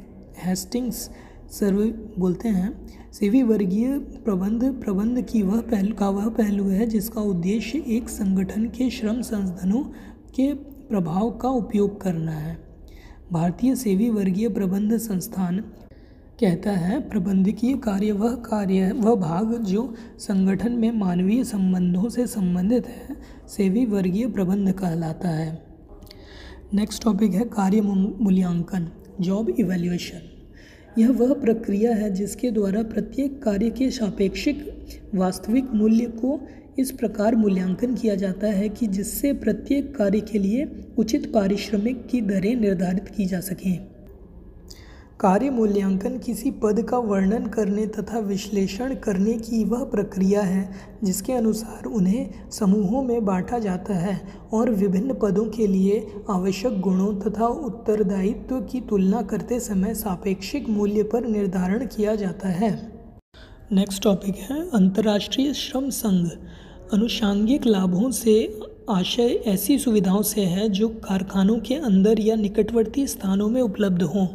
हेस्टिंग्स सर्वे बोलते हैं। सेवी वर्गीय प्रबंध प्रबंध की वह पहलू, का वह पहलू है जिसका उद्देश्य एक संगठन के श्रम संसाधनों के प्रभाव का उपयोग करना है। भारतीय सेवी वर्गीय प्रबंध संस्थान कहता है, प्रबंधकीय कार्य वह कार्य वह भाग जो संगठन में मानवीय संबंधों से संबंधित है, सेवी वर्गीय प्रबंध कहलाता है। नेक्स्ट टॉपिक है कार्य मूल्यांकन जॉब इवैल्यूएशन यह वह प्रक्रिया है जिसके द्वारा प्रत्येक कार्य के सापेक्षिक वास्तविक मूल्य को इस प्रकार मूल्यांकन किया जाता है कि जिससे प्रत्येक कार्य के लिए उचित पारिश्रमिक की दरें निर्धारित की जा सकें। कार्य मूल्यांकन किसी पद का वर्णन करने तथा विश्लेषण करने की वह प्रक्रिया है, जिसके अनुसार उन्हें समूहों में बांटा जाता है और विभिन्न पदों के लिए आवश्यक गुणों तथा उत्तरदायित्व की तुलना करते समय सापेक्षिक मूल्य पर निर्धारण किया जाता है। नेक्स्ट टॉपिक है, अंतर्राष्ट्रीय श्रम संघ। अनुषांगिक लाभों से आशय ऐसी सुविधाओं से है जो कारखानों के अंदर या निकटवर्ती स्थानों में उपलब्ध हों।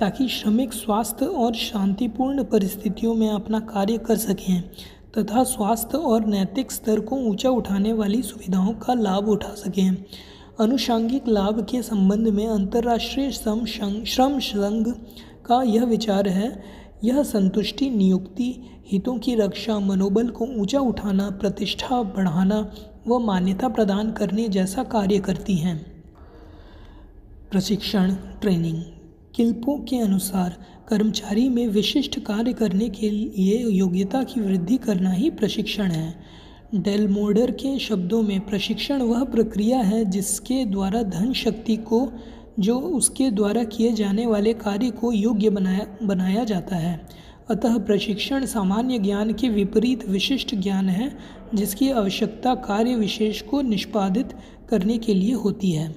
ताकि श्रमिक स्वास्थ्य और शांतिपूर्ण परिस्थितियों में अपना कार्य कर सकें, तथा स्वास्थ्य और नैतिक स्तर को ऊँचा उठाने वाली सुविधाओं का लाभ उठा सकें। अनुषांगिक लाभ के संबंध में अंतर्राष्ट्रीय श्रम श्रम संघ का यह विचार है, यह संतुष्टि, नियुक्ति, हितों की रक्षा, मनोबल को ऊँचा उठाना, प्रतिष्ठा बढ़ाना व मान्यता प्रदान करने जैसा कार्य करती हैं। प्रशिक्षण, ट्रेनिंग। किल्पों के अनुसार, कर्मचारी में विशिष्ट कार्य करने के लिए योग्यता की वृद्धि करना ही प्रशिक्षण है। डेलमोडर के शब्दों में प्रशिक्षण वह प्रक्रिया है जिसके द्वारा धन शक्ति को, जो उसके द्वारा किए जाने वाले कार्य को योग्य बनाया बनाया जाता है। अतः प्रशिक्षण सामान्य ज्ञान के विपरीत विशिष्ट ज्ञान है, जिसकी आवश्यकता कार्य विशेष को निष्पादित करने के लिए होती है।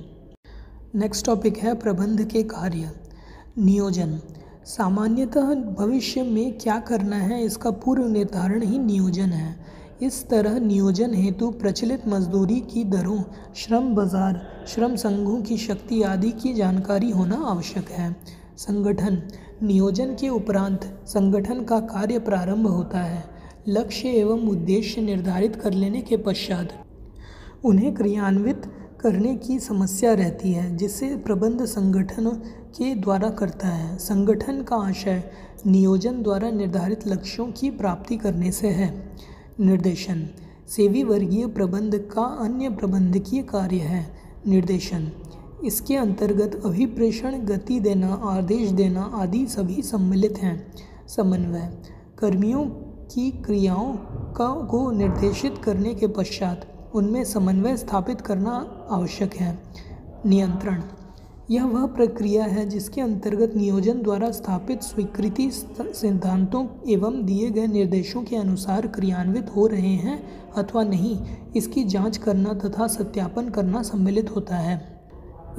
नेक्स्ट टॉपिक है प्रबंध के कार्य। नियोजन। सामान्यतः भविष्य में क्या करना है, इसका पूर्व निर्धारण ही नियोजन है। इस तरह नियोजन हेतु प्रचलित मजदूरी की दरों, श्रम बाज़ार, श्रम संघों की शक्ति आदि की जानकारी होना आवश्यक है। संगठन। नियोजन के उपरांत संगठन का कार्य प्रारंभ होता है। लक्ष्य एवं उद्देश्य निर्धारित कर लेने के पश्चात उन्हें क्रियान्वित करने की समस्या रहती है जिसे प्रबंध संगठन के द्वारा करता है। संगठन का आशय नियोजन द्वारा निर्धारित लक्ष्यों की प्राप्ति करने से है। निर्देशन। सेवी वर्गीय प्रबंध का अन्य प्रबंधकीय कार्य है। निर्देशन। इसके अंतर्गत अभिप्रेषण, गति देना, आदेश देना आदि सभी सम्मिलित हैं। समन्वय। कर्मियों की क्रियाओं का, को निर्देशित करने के पश्चात उनमें समन्वय स्थापित करना आवश्यक है। नियंत्रण। यह वह प्रक्रिया है जिसके अंतर्गत नियोजन द्वारा स्थापित स्वीकृति सिद्धांतों एवं दिए गए निर्देशों के अनुसार क्रियान्वित हो रहे हैं अथवा नहीं, इसकी जाँच करना तथा सत्यापन करना सम्मिलित होता है।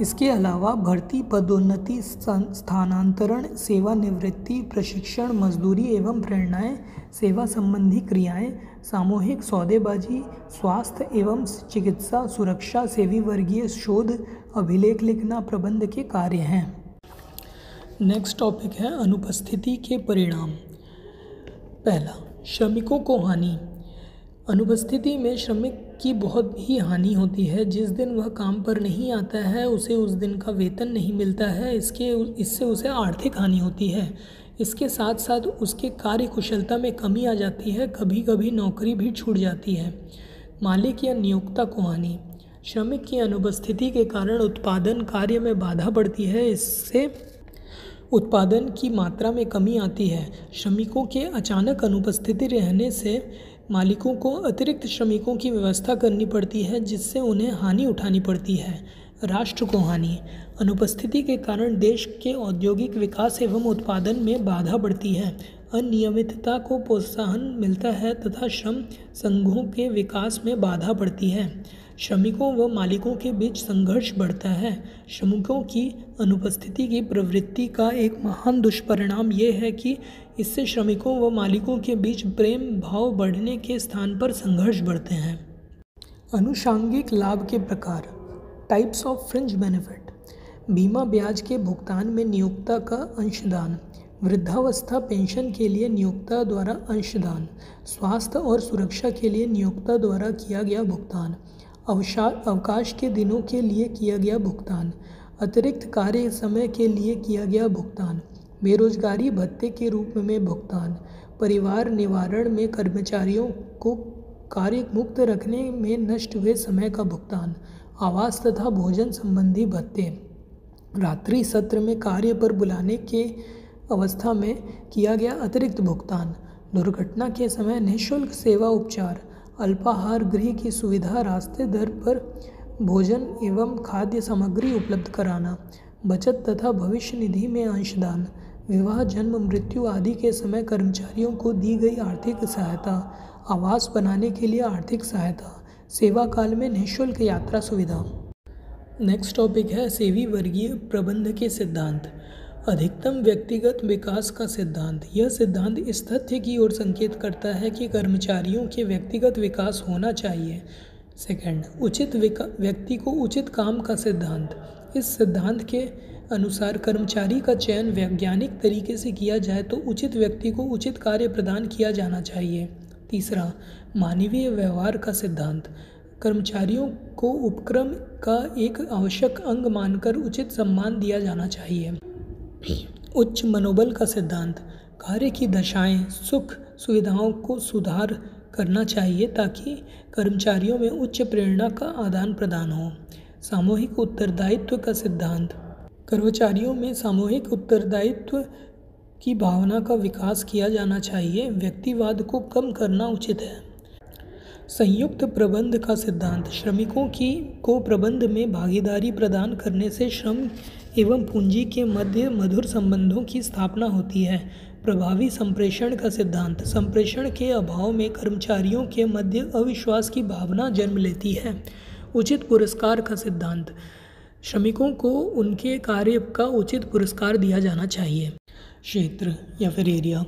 इसके अलावा भर्ती पदोन्नति स्थानांतरण, सेवानिवृत्ति, प्रशिक्षण, मजदूरी एवं प्रेरणाएँ, सेवा संबंधी क्रियाएँ सामूहिक सौदेबाजी, स्वास्थ्य एवं चिकित्सा सुरक्षा सेवी वर्गीय शोध, अभिलेख लिखना प्रबंध के कार्य हैं। नेक्स्ट टॉपिक है अनुपस्थिति के परिणाम। पहला, श्रमिकों को हानि। अनुपस्थिति में श्रमिक की बहुत ही हानि होती है। जिस दिन वह काम पर नहीं आता है, उसे उस दिन का वेतन नहीं मिलता है। इसके, इससे उसे आर्थिक हानि होती है। इसके साथ साथ उसके कार्य कुशलता में कमी आ जाती है कभी कभी नौकरी भी छूट जाती है। मालिक या नियोक्ता को हानि श्रमिक की अनुपस्थिति के कारण उत्पादन कार्य में बाधा पड़ती है, इससे उत्पादन की मात्रा में कमी आती है। श्रमिकों के अचानक अनुपस्थिति रहने से मालिकों को अतिरिक्त श्रमिकों की व्यवस्था करनी पड़ती है, जिससे उन्हें हानि उठानी पड़ती है। राष्ट्र को हानि अनुपस्थिति के कारण देश के औद्योगिक विकास एवं उत्पादन में बाधा बढ़ती है। अनियमितता को प्रोत्साहन मिलता है तथा श्रम संघों के विकास में बाधा पड़ती है। श्रमिकों व मालिकों के बीच संघर्ष बढ़ता है। श्रमिकों की अनुपस्थिति की प्रवृत्ति का एक महान दुष्परिणाम यह है कि इससे श्रमिकों व मालिकों के बीच प्रेम भाव बढ़ने के स्थान पर संघर्ष बढ़ते हैं। अनुषांगिक लाभ के प्रकार टाइप्स ऑफ़ फ्रिंज बेनिफिट बीमा ब्याज के भुगतान में नियोक्ता का अंशदान, वृद्धावस्था पेंशन के लिए नियोक्ता द्वारा अंशदान, स्वास्थ्य और सुरक्षा के लिए नियोक्ता द्वारा किया गया भुगतान, अवशा, अवकाश के दिनों के लिए किया गया भुगतान, अतिरिक्त कार्य समय के लिए किया गया भुगतान, बेरोजगारी भत्ते के रूप में भुगतान, परिवार निवारण में कर्मचारियों को कार्य मुक्त रखने में नष्ट हुए समय का भुगतान, आवास तथा भोजन संबंधी भत्ते। रात्रि सत्र में कार्य पर बुलाने के अवस्था में किया गया अतिरिक्त भुगतान। दुर्घटना के समय निःशुल्क सेवा उपचार, अल्पाहार गृह की सुविधा, रास्ते दर पर भोजन एवं खाद्य सामग्री उपलब्ध कराना, बचत तथा भविष्य निधि में अंशदान, विवाह, जन्म, मृत्यु आदि के समय कर्मचारियों को दी गई आर्थिक सहायता, आवास बनाने के लिए आर्थिक सहायता, सेवा काल में निःशुल्क यात्रा सुविधा। नेक्स्ट टॉपिक है सेवी वर्गीय प्रबंध के सिद्धांत। अधिकतम व्यक्तिगत विकास का सिद्धांत। यह सिद्धांत इस तथ्य की ओर संकेत करता है कि कर्मचारियों के व्यक्तिगत विकास होना चाहिए। सेकंड उचित व्यक्ति को उचित काम का सिद्धांत। इस सिद्धांत के अनुसार कर्मचारी का चयन वैज्ञानिक तरीके से किया जाए तो उचित व्यक्ति को उचित कार्य प्रदान किया जाना चाहिए। तीसरा, मानवीय व्यवहार का सिद्धांत। कर्मचारियों को उपक्रम का एक आवश्यक अंग मानकर उचित सम्मान दिया जाना चाहिए। उच्च मनोबल का सिद्धांत, कार्य की दशाएँ, सुख सुविधाओं को सुधार करना चाहिए ताकि कर्मचारियों में उच्च प्रेरणा का आदान प्रदान हो। सामूहिक उत्तरदायित्व का सिद्धांत, कर्मचारियों में सामूहिक उत्तरदायित्व की भावना का विकास किया जाना चाहिए। व्यक्तिवाद को कम करना उचित है। संयुक्त प्रबंध का सिद्धांत, श्रमिकों की को प्रबंध में भागीदारी प्रदान करने से श्रम एवं पूंजी के मध्य मधुर संबंधों की स्थापना होती है। प्रभावी संप्रेषण का सिद्धांत, संप्रेषण के अभाव में कर्मचारियों के मध्य अविश्वास की भावना जन्म लेती है। उचित पुरस्कार का सिद्धांत, श्रमिकों को उनके कार्य का उचित पुरस्कार दिया जाना चाहिए। क्षेत्र या फिर एरिया,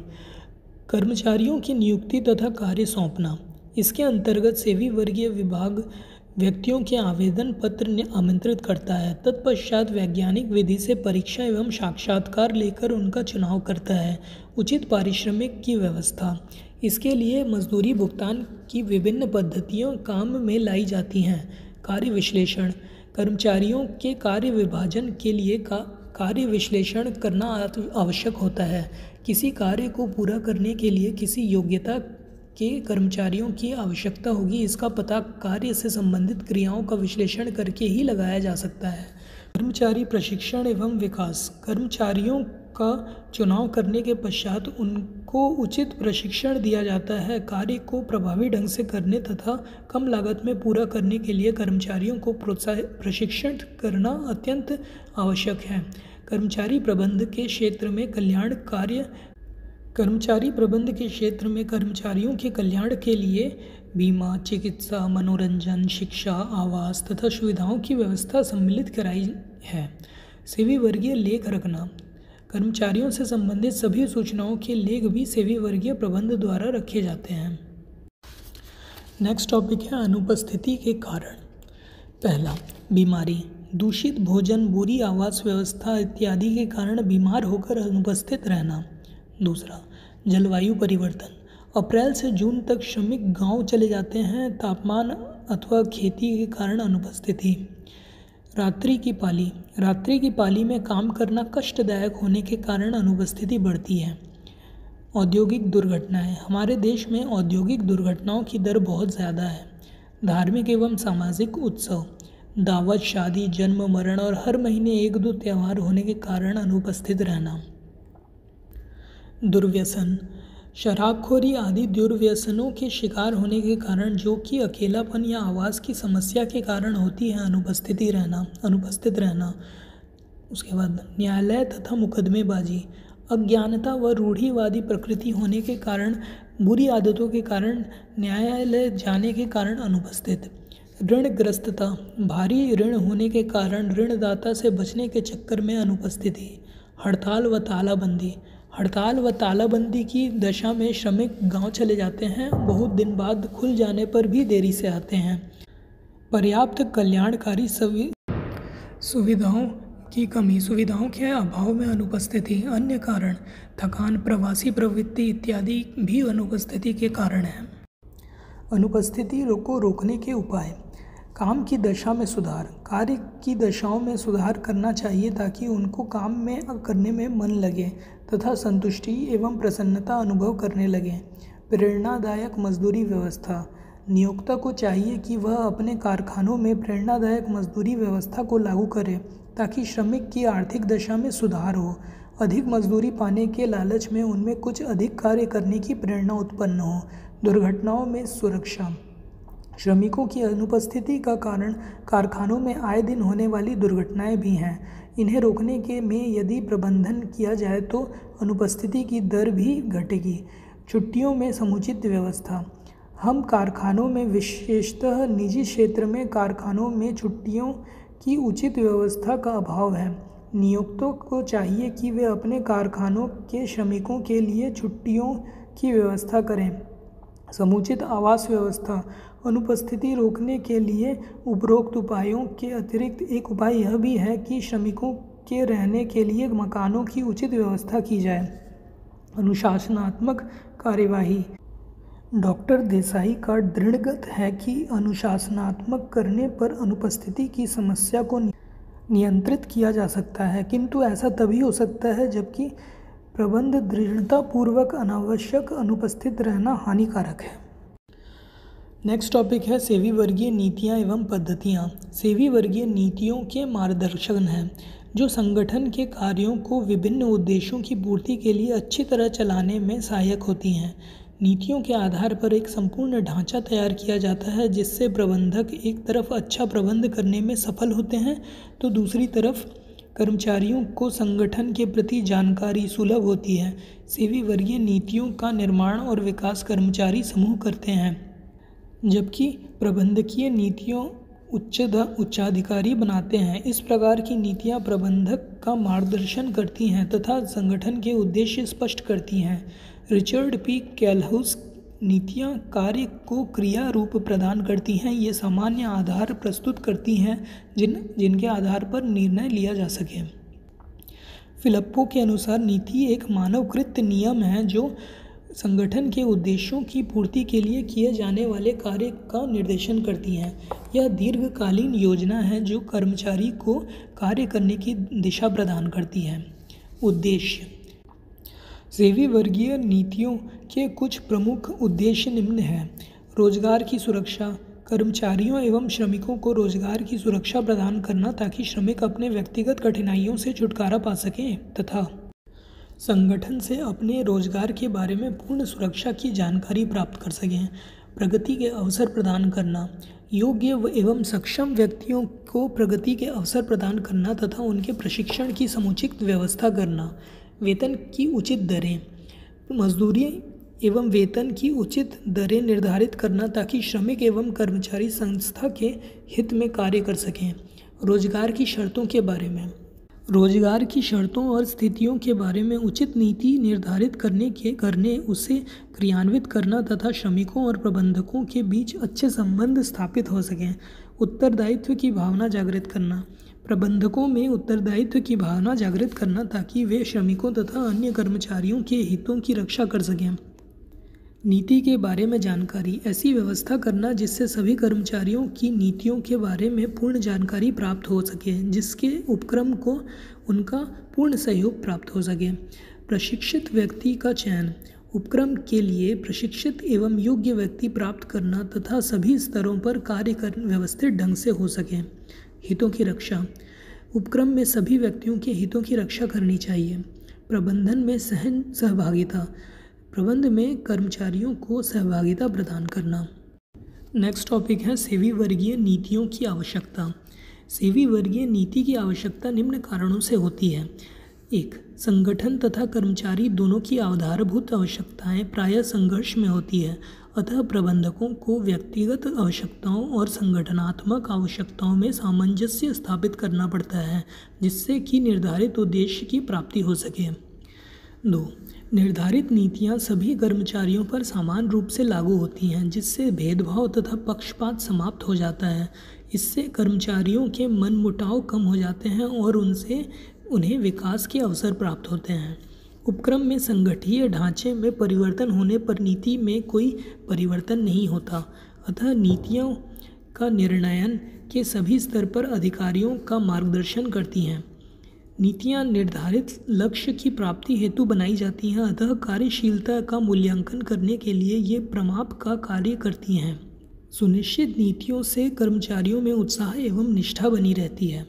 कर्मचारियों की नियुक्ति तथा कार्य सौंपना। इसके अंतर्गत सेवी वर्गीय विभाग व्यक्तियों के आवेदन पत्र आमंत्रित करता है। तत्पश्चात वैज्ञानिक विधि से परीक्षा एवं साक्षात्कार लेकर उनका चुनाव करता है। उचित पारिश्रमिक की व्यवस्था। इसके लिए मजदूरी भुगतान की विभिन्न पद्धतियों काम में लाई जाती हैं। कार्य विश्लेषण। कर्मचारियों के कार्य विभाजन के लिए का कार्य विश्लेषण करना आवश्यक होता है। किसी कार्य को पूरा करने के लिए किसी योग्यता के कर्मचारियों की आवश्यकता होगी। इसका पता कार्य से संबंधित क्रियाओं का विश्लेषण करके ही लगाया जा सकता है। कर्मचारी प्रशिक्षण एवं विकास। कर्मचारियों का चुनाव करने के पश्चात उनको उचित प्रशिक्षण दिया जाता है। कार्य को प्रभावी ढंग से करने तथा कम लागत में पूरा करने के लिए कर्मचारियों को प्रोत्साहित प्रशिक्षण करना अत्यंत आवश्यक है। कर्मचारी प्रबंध के क्षेत्र में कल्याण कार्य कर्मचारी प्रबंध के क्षेत्र में कर्मचारियों के कल्याण के लिए बीमा, चिकित्सा, मनोरंजन, शिक्षा, आवास तथा सुविधाओं की व्यवस्था सम्मिलित कराई है। सेवी वर्गीय लेख रखना। कर्मचारियों से संबंधित सभी सूचनाओं के लेख भी सेवी वर्गीय प्रबंध द्वारा रखे जाते हैं। नेक्स्ट टॉपिक है अनुपस्थिति के कारण। पहला, बीमारी, दूषित भोजन, बुरी आवास व्यवस्था इत्यादि के कारण बीमार होकर अनुपस्थित रहना। दूसरा, जलवायु परिवर्तन। अप्रैल से जून तक श्रमिक गाँव चले जाते हैं, तापमान अथवा खेती के कारण अनुपस्थिति रात्रि की पाली। रात्रि की पाली में काम करना कष्टदायक होने के कारण अनुपस्थिति बढ़ती है। औद्योगिक दुर्घटनाएँ। हमारे देश में औद्योगिक दुर्घटनाओं की दर बहुत ज़्यादा है। धार्मिक एवं सामाजिक उत्सव। दावत, शादी, जन्म, मरण और हर महीने एक दो त्यौहार होने के कारण अनुपस्थित रहना। दुर्व्यसन। शराबखोरी आदि दुर्व्यसनों के शिकार होने के कारण जो कि अकेलापन या आवाज़ की समस्या के कारण होती है, अनुपस्थिति रहना, अनुपस्थित रहना। उसके बाद न्यायालय तथा मुकदमेबाजी। अज्ञानता व रूढ़ीवादी प्रकृति होने के कारण, बुरी आदतों के कारण, न्यायालय जाने के कारण अनुपस्थित। ऋणग्रस्तता। भारी ऋण होने के कारण ऋणदाता से बचने के चक्कर में अनुपस्थिति। हड़ताल व तालाबंदी। हड़ताल व तालाबंदी की दशा में श्रमिक गाँव चले जाते हैं। बहुत दिन बाद खुल जाने पर भी देरी से आते हैं। पर्याप्त कल्याणकारी सुविधाओं की कमी, सुविधाओं के अभाव में अनुपस्थिति, अन्य कारण, थकान, प्रवासी प्रवृत्ति इत्यादि भी अनुपस्थिति के कारण हैं। अनुपस्थिति को रोकने के उपाय। काम की दशा में सुधार। कार्य की दशाओं में सुधार करना चाहिए ताकि उनको काम में, करने में मन लगे। तथा संतुष्टि एवं प्रसन्नता अनुभव करने लगे। प्रेरणादायक मजदूरी व्यवस्था। नियोक्ता को चाहिए कि वह अपने कारखानों में प्रेरणादायक मजदूरी व्यवस्था को लागू करे, ताकि श्रमिक की आर्थिक दशा में सुधार हो। अधिक मजदूरी पाने के लालच में उनमें कुछ अधिक कार्य करने की प्रेरणा उत्पन्न हो। दुर्घटनाओं में सुरक्षा। श्रमिकों की अनुपस्थिति का कारण कारखानों में आए दिन होने वाली दुर्घटनाएँ भी हैं। इन्हें रोकने के में यदि प्रबंधन किया जाए तो अनुपस्थिति की दर भी घटेगी। छुट्टियों में समुचित व्यवस्था। हम कारखानों में, विशेषतः निजी क्षेत्र में कारखानों में छुट्टियों की उचित व्यवस्था का अभाव है। नियोक्तों को चाहिए कि वे अपने कारखानों के श्रमिकों के लिए छुट्टियों की व्यवस्था करें। समुचित आवास व्यवस्था। अनुपस्थिति रोकने के लिए उपरोक्त उपायों के अतिरिक्त एक उपाय यह भी है कि श्रमिकों के रहने के लिए मकानों की उचित व्यवस्था की जाए। अनुशासनात्मक कार्यवाही। डॉक्टर देसाई का दृढ़गत है कि अनुशासनात्मक करने पर अनुपस्थिति की समस्या को नियंत्रित किया जा सकता है, किंतु ऐसा तभी हो सकता है जबकि प्रबंध दृढ़तापूर्वक अनावश्यक अनुपस्थित रहना हानिकारक है। नेक्स्ट टॉपिक है सेवी वर्गीय नीतियाँ एवं पद्धतियाँ। सेवी वर्गीय नीतियों के मार्गदर्शन हैं, जो संगठन के कार्यों को विभिन्न उद्देश्यों की पूर्ति के लिए अच्छी तरह चलाने में सहायक होती हैं। नीतियों के आधार पर एक संपूर्ण ढांचा तैयार किया जाता है, जिससे प्रबंधक एक तरफ़ अच्छा प्रबंध करने में सफल होते हैं तो दूसरी तरफ़ कर्मचारियों को संगठन के प्रति जानकारी सुलभ होती है। सेवी वर्गीय नीतियों का निर्माण और विकास कर्मचारी समूह करते हैं। जबकि प्रबंधकीय नीतियों उच्च उच्चाधिकारी बनाते हैं। इस प्रकार की नीतियाँ प्रबंधक का मार्गदर्शन करती हैं तथा संगठन के उद्देश्य स्पष्ट करती हैं। Richard P. कैलहाउस नीतियाँ कार्य को क्रिया रूप प्रदान करती हैं। ये सामान्य आधार प्रस्तुत करती हैं जिन, जिनके आधार पर निर्णय लिया जा सके। फिलप्पो के अनुसार नीति एक मानवकृत नियम है जो संगठन के उद्देश्यों की पूर्ति के लिए किए जाने वाले कार्य का निर्देशन करती हैं। यह दीर्घकालीन योजना है जो कर्मचारी को कार्य करने की दिशा प्रदान करती है। उद्देश्य। सेवी वर्गीय नीतियों के कुछ प्रमुख उद्देश्य निम्न हैं। रोज़गार की सुरक्षा। कर्मचारियों एवं श्रमिकों को रोज़गार की सुरक्षा प्रदान करना ताकि श्रमिक अपने व्यक्तिगत कठिनाइयों से छुटकारा पा सकें तथा संगठन से अपने रोज़गार के बारे में पूर्ण सुरक्षा की जानकारी प्राप्त कर सकें। प्रगति के अवसर प्रदान करना। योग्य एवं सक्षम व्यक्तियों को प्रगति के अवसर प्रदान करना तथा उनके प्रशिक्षण की समुचित व्यवस्था करना। वेतन की उचित दरें। मजदूरी एवं वेतन की उचित दरें निर्धारित करना ताकि श्रमिक एवं कर्मचारी संस्था के हित में कार्य कर सकें। रोज़गार की शर्तों के बारे में। रोज़गार की शर्तों और स्थितियों के बारे में उचित नीति निर्धारित करने के, करने, उसे क्रियान्वित करना तथा श्रमिकों और प्रबंधकों के बीच अच्छे संबंध स्थापित हो सकें। उत्तरदायित्व की भावना जागृत करना। प्रबंधकों में उत्तरदायित्व की भावना जागृत करना ताकि वे श्रमिकों तथा अन्य कर्मचारियों के हितों की रक्षा कर सकें। नीति के बारे में जानकारी, ऐसी व्यवस्था करना जिससे सभी कर्मचारियों की नीतियों के बारे में पूर्ण जानकारी प्राप्त हो सके, जिसके उपक्रम को उनका पूर्ण सहयोग प्राप्त हो सके। प्रशिक्षित व्यक्ति का चयन। उपक्रम के लिए प्रशिक्षित एवं योग्य व्यक्ति प्राप्त करना तथा सभी स्तरों पर कार्य कर व्यवस्थित ढंग से हो सके। हितों की रक्षा। उपक्रम में सभी व्यक्तियों के हितों की रक्षा करनी चाहिए। प्रबंधन में सहन, सहभागिता। प्रबंध में कर्मचारियों को सहभागिता प्रदान करना। नेक्स्ट टॉपिक है सेवी वर्गीय नीतियों की आवश्यकता। सेवी वर्गीय नीति की आवश्यकता निम्न कारणों से होती है। एक, संगठन तथा कर्मचारी दोनों की आधारभूत आवश्यकताएँ प्रायः संघर्ष में होती है, अतः प्रबंधकों को व्यक्तिगत आवश्यकताओं और संगठनात्मक आवश्यकताओं में सामंजस्य स्थापित करना पड़ता है, जिससे कि निर्धारित उद्देश्य की प्राप्ति हो सके। दो निर्धारित नीतियाँ सभी कर्मचारियों पर समान रूप से लागू होती हैं, जिससे भेदभाव तथा पक्षपात समाप्त हो जाता है। इससे कर्मचारियों के मन मुटाव कम हो जाते हैं और उनसे, उन्हें विकास के अवसर प्राप्त होते हैं। उपक्रम में संगठीय ढांचे में परिवर्तन होने पर नीति में कोई परिवर्तन नहीं होता, अतः नीतियों का निर्णयन के सभी स्तर पर अधिकारियों का मार्गदर्शन करती हैं। नीतियाँ निर्धारित लक्ष्य की प्राप्ति हेतु बनाई जाती हैं, अतः कार्यशीलता का मूल्यांकन करने के लिए ये प्रमाप का कार्य करती हैं। सुनिश्चित नीतियों से कर्मचारियों में उत्साह एवं निष्ठा बनी रहती है।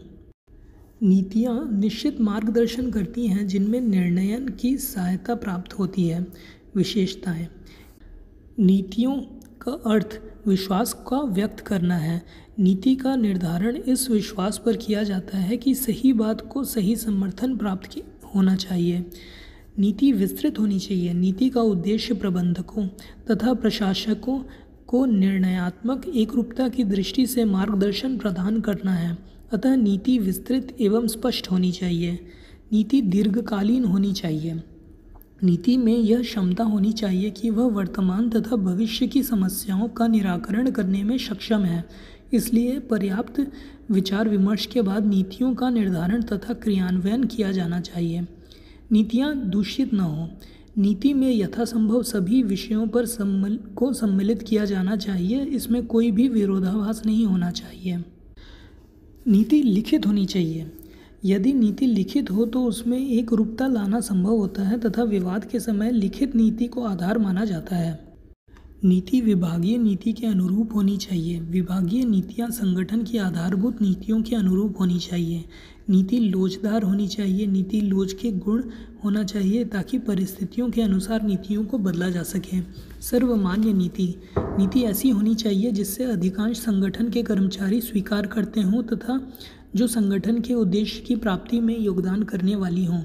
नीतियाँ निश्चित मार्गदर्शन करती हैं, जिनमें निर्णयन की सहायता प्राप्त होती है। विशेषताएँ। नीतियों का अर्थ विश्वास का व्यक्त करना है। नीति का निर्धारण इस विश्वास पर किया जाता है कि सही बात को सही समर्थन प्राप्त होना चाहिए। नीति विस्तृत होनी चाहिए। नीति का उद्देश्य प्रबंधकों तथा प्रशासकों को निर्णयात्मक एकरूपता की दृष्टि से मार्गदर्शन प्रदान करना है। अतः नीति विस्तृत एवं स्पष्ट होनी चाहिए। नीति दीर्घकालीन होनी चाहिए। नीति में यह क्षमता होनी चाहिए कि वह वर्तमान तथा भविष्य की समस्याओं का निराकरण करने में सक्षम है। इसलिए पर्याप्त विचार विमर्श के बाद नीतियों का निर्धारण तथा क्रियान्वयन किया जाना चाहिए। नीतियाँ दूषित न हों। नीति में यथासंभव सभी विषयों पर सम्मल, को सम्मिलित किया जाना चाहिए। इसमें कोई भी विरोधाभास नहीं होना चाहिए। नीति लिखित होनी चाहिए। यदि नीति लिखित हो तो उसमें एक रूपता लाना संभव होता है तथा विवाद के समय लिखित नीति को आधार माना जाता है। नीति विभागीय नीति के अनुरूप होनी चाहिए। विभागीय नीतियाँ संगठन की आधारभूत नीतियों के अनुरूप होनी चाहिए। नीति लोचदार होनी चाहिए। नीति लोच के गुण होना चाहिए ताकि परिस्थितियों के अनुसार नीतियों को बदला जा सके। सर्वमान्य नीति। नीति ऐसी होनी चाहिए जिससे अधिकांश संगठन के कर्मचारी स्वीकार करते हों तथा जो संगठन के उद्देश्य की प्राप्ति में योगदान करने वाली हों।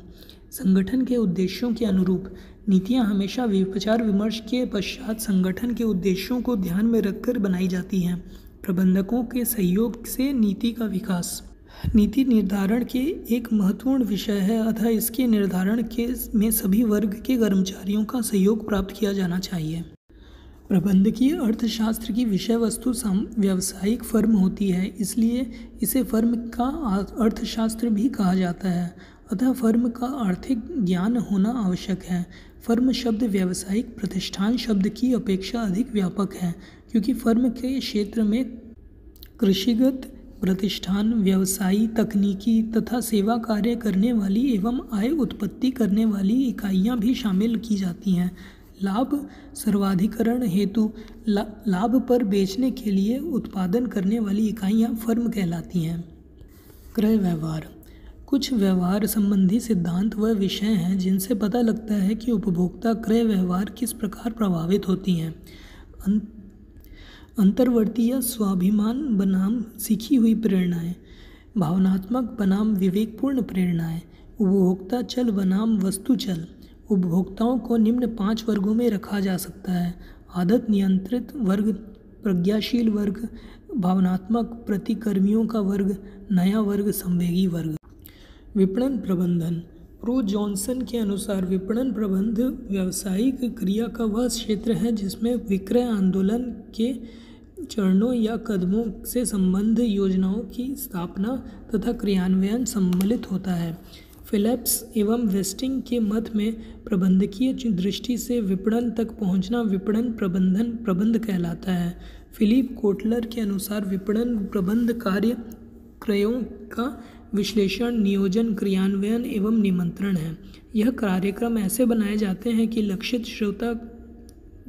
संगठन के उद्देश्यों के अनुरूप। नीतियाँ हमेशा विचार विमर्श के पश्चात संगठन के उद्देश्यों को ध्यान में रखकर बनाई जाती हैं। प्रबंधकों के सहयोग से नीति का विकास। नीति निर्धारण के एक महत्वपूर्ण विषय है, अतः इसके निर्धारण के में सभी वर्ग के कर्मचारियों का सहयोग प्राप्त किया जाना चाहिए। प्रबंधकीय अर्थशास्त्र की विषय वस्तु व्यावसायिक फर्म होती है, इसलिए इसे फर्म का अर्थशास्त्र भी कहा जाता है। अतः फर्म का आर्थिक ज्ञान होना आवश्यक है। फर्म शब्द व्यावसायिक प्रतिष्ठान शब्द की अपेक्षा अधिक व्यापक है क्योंकि फर्म के क्षेत्र में कृषिगत प्रतिष्ठान व्यवसायी तकनीकी तथा सेवा कार्य करने वाली एवं आय उत्पत्ति करने वाली इकाइयाँ भी शामिल की जाती हैं। लाभ सर्वाधिकरण हेतु ला, लाभ पर बेचने के लिए उत्पादन करने वाली इकाइयाँ फर्म कहलाती हैं। क्रय व्यवहार कुछ व्यवहार संबंधी सिद्धांत व विषय हैं जिनसे पता लगता है कि उपभोक्ता क्रय व्यवहार किस प्रकार प्रभावित होती हैं। अंतर्वर्ती या स्वाभिमान बनाम सीखी हुई प्रेरणाएँ, भावनात्मक बनाम विवेकपूर्ण प्रेरणाएँ, उपभोक्ता चल बनाम वस्तु चल, उपभोक्ताओं को निम्न पाँच वर्गों में रखा जा सकता है। आदत नियंत्रित वर्ग, प्रज्ञाशील वर्ग, भावनात्मक प्रतिकर्मियों का वर्ग, नया वर्ग, संवेगी वर्ग। विपणन प्रबंधन। प्रो जॉनसन के अनुसार विपणन प्रबंध व्यावसायिक क्रिया का वह क्षेत्र है जिसमें विक्रय आंदोलन के चरणों या कदमों से संबंध योजनाओं की स्थापना तथा क्रियान्वयन सम्मिलित होता है। फिलिप्स एवं वेस्टिंग के मत में प्रबंधकीय दृष्टि से विपणन तक पहुँचना विपणन प्रबंधन प्रबंध कहलाता है। फिलिप कोटलर के अनुसार विपणन प्रबंध कार्य क्रयों का विश्लेषण, नियोजन, क्रियान्वयन एवं निमंत्रण है। यह कार्यक्रम ऐसे बनाए जाते हैं कि लक्षित श्रोता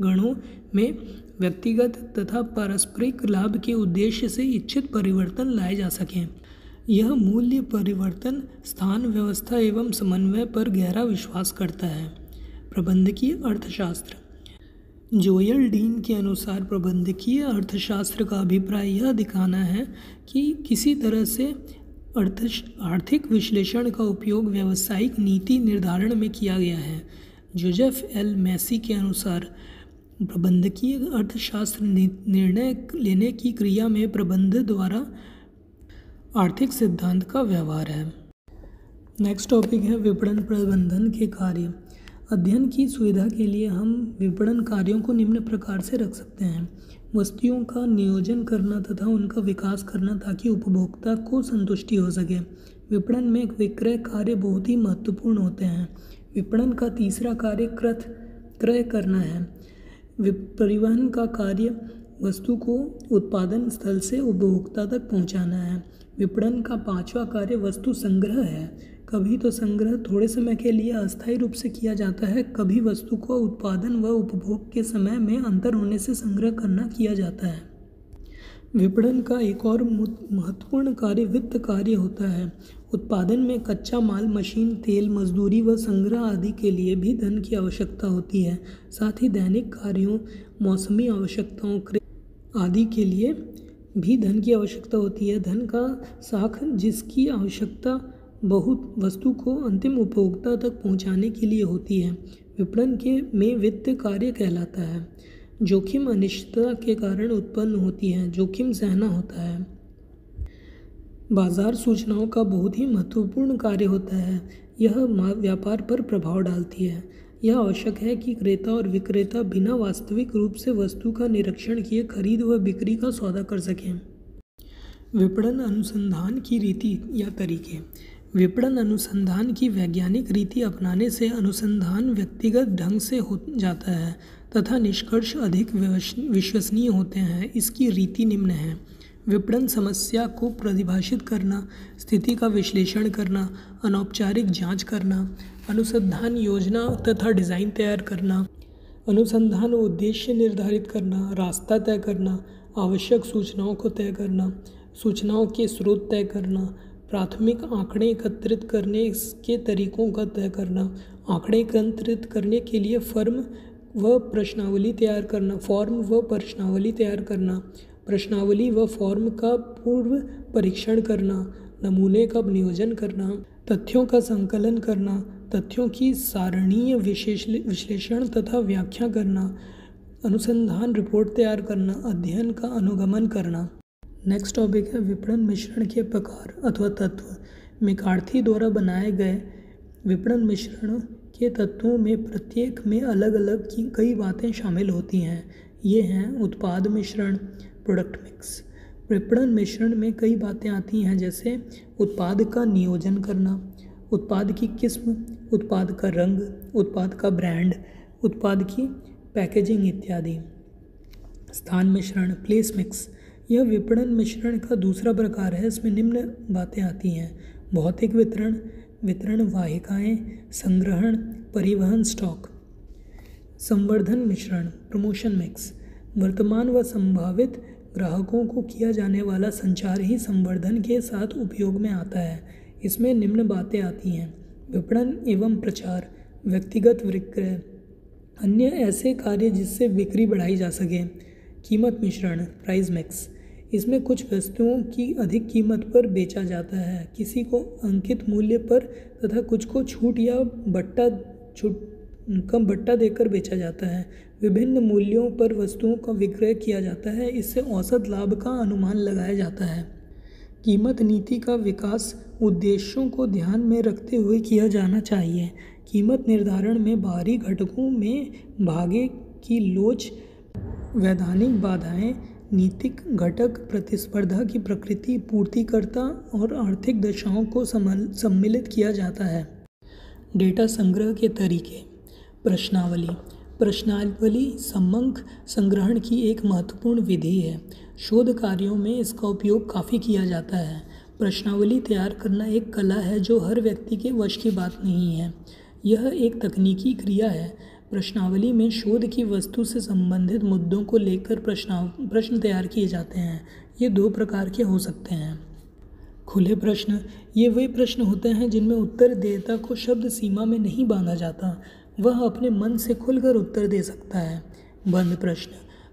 गणों में व्यक्तिगत तथा पारस्परिक लाभ के उद्देश्य से इच्छित परिवर्तन लाए जा सकें। यह मूल्य परिवर्तन, स्थान व्यवस्था एवं समन्वय पर गहरा विश्वास करता है। प्रबंधकीय अर्थशास्त्र। जोयल डीन के अनुसार प्रबंधकीय अर्थशास्त्र का अभिप्राय यह दिखाना है कि किसी तरह से आर्थिक विश्लेषण का उपयोग व्यावसायिक नीति निर्धारण में किया गया है। जोजेफ एल मैसी के अनुसार, प्रबंधकीय अर्थशास्त्र निर्णय लेने की क्रिया में प्रबंध द्वारा आर्थिक सिद्धांत का व्यवहार है। नेक्स्ट टॉपिक है विपणन प्रबंधन के कार्य। अध्ययन की सुविधा के लिए हम विपणन कार्यों को निम्न प्रकार से रख सकते हैं। वस्तुओं का नियोजन करना तथा उनका विकास करना ताकि उपभोक्ता को संतुष्टि हो सके। विपणन में विक्रय कार्य बहुत ही महत्वपूर्ण होते हैं। विपणन का तीसरा कार्य कृत क्रय करना है। परिवहन का कार्य वस्तु को उत्पादन स्थल से उपभोक्ता तक पहुंचाना है। विपणन का पांचवा कार्य वस्तु संग्रह है। कभी तो संग्रह थोड़े समय के लिए अस्थायी रूप से किया जाता है। कभी वस्तु को उत्पादन व उपभोग के समय में अंतर होने से संग्रह करना किया जाता है। विपणन का एक और महत्वपूर्ण कार्य वित्त कार्य होता है। उत्पादन में कच्चा माल, मशीन, तेल, मजदूरी व संग्रह आदि के लिए भी धन की आवश्यकता होती है। साथ ही दैनिक कार्यों, मौसमी आवश्यकताओं आदि के लिए भी धन की आवश्यकता होती है। धन का साख जिसकी आवश्यकता बहुत वस्तु को अंतिम उपभोक्ता तक पहुँचाने के लिए होती है। विपणन के में वित्त कार्य कहलाता है। जोखिम अनिश्चितता के कारण उत्पन्न होती है, जोखिम सहना होता है। बाज़ार सूचनाओं का बहुत ही महत्वपूर्ण कार्य होता है। यह व्यापार पर प्रभाव डालती है। यह आवश्यक है कि क्रेता और विक्रेता बिना वास्तविक रूप से वस्तु का निरीक्षण किए खरीद व बिक्री का सौदा कर सकें। विपणन अनुसंधान की रीति या तरीके। विपणन अनुसंधान की वैज्ञानिक रीति अपनाने से अनुसंधान व्यक्तिगत ढंग से हो जाता है तथा निष्कर्ष अधिक विश्वसनीय होते हैं। इसकी रीति निम्न है। विपणन समस्या को प्रतिभाषित करना, स्थिति का विश्लेषण करना, अनौपचारिक जाँच करना, अनुसंधान योजना तथा डिज़ाइन तैयार करना, अनुसंधान उद्देश्य निर्धारित करना, रास्ता तय करना, आवश्यक सूचनाओं को तय करना, सूचनाओं के स्रोत तय करना प्राथमिक आंकड़े एकत्रित करने के तरीकों का तय करना, आंकड़े एकत्रित करने के लिए फर्म व प्रश्नावली तैयार करना, फॉर्म व प्रश्नावली तैयार करना, प्रश्नावली व फॉर्म का पूर्व परीक्षण करना, नमूने का नियोजन करना, तथ्यों का संकलन करना, तथ्यों की सारणीय विश्लेषण तथा व्याख्या करना, अनुसंधान रिपोर्ट तैयार करना, अध्ययन का अनुगमन करना। नेक्स्ट टॉपिक है विपणन मिश्रण के प्रकार अथवा तत्व। मेकार्थी द्वारा बनाए गए विपणन मिश्रण के तत्वों में प्रत्येक में अलग अलग की कई बातें शामिल होती हैं। ये हैं उत्पाद मिश्रण प्रोडक्ट मिक्स विपणन मिश्रण में कई बातें आती हैं, जैसे उत्पाद का नियोजन करना, उत्पाद की किस्म, उत्पाद का रंग, उत्पाद का ब्रांड उत्पाद की पैकेजिंग इत्यादि। स्थान मिश्रण प्लेस मिक्स यह विपणन मिश्रण का दूसरा प्रकार है। इसमें निम्न बातें आती हैं। भौतिक वितरण वितरण वाहिकाएँ, संग्रहण, परिवहन स्टॉक, संवर्धन मिश्रण, प्रमोशन मिक्स, वर्तमान व संभावित ग्राहकों को किया जाने वाला संचार ही संवर्धन के साथ उपयोग में आता है। इसमें निम्न बातें आती हैं। विपणन एवं प्रचार, व्यक्तिगत विक्रय, अन्य ऐसे कार्य जिससे बिक्री बढ़ाई जा सके। कीमत मिश्रण, प्राइस मिक्स इसमें कुछ वस्तुओं की अधिक कीमत पर बेचा जाता है। किसी को अंकित मूल्य पर तथा कुछ को छूट या बट्टा छूट, कम बट्टा देकर बेचा जाता है। विभिन्न मूल्यों पर वस्तुओं का विक्रय किया जाता है। इससे औसत लाभ का अनुमान लगाया जाता है। कीमत नीति का विकास उद्देश्यों को ध्यान में रखते हुए किया जाना चाहिए। कीमत निर्धारण में बाहरी घटकों में भागे की लोच, वैधानिक बाधाएँ नीतिक घटक प्रतिस्पर्धा की प्रकृति पूर्तिकर्ता और आर्थिक दशाओं को सम्मिलित किया जाता है। डेटा संग्रह के तरीके। प्रश्नावली। प्रश्नावली समंक संग्रहण की एक महत्वपूर्ण विधि है। शोध कार्यों में इसका उपयोग काफ़ी किया जाता है। प्रश्नावली तैयार करना एक कला है जो हर व्यक्ति के वश की बात नहीं है। यह एक तकनीकी क्रिया है। प्रश्नावली में शोध की वस्तु से संबंधित मुद्दों को लेकर प्रश्नाव, प्रश्न तैयार किए जाते हैं। ये दो प्रकार के हो सकते हैं। खुले प्रश्न, ये वे प्रश्न होते हैं जिनमें उत्तर देता को शब्द सीमा में नहीं बांधा जाता। वह अपने मन से खुलकर उत्तर दे सकता है। बंद प्रश्न,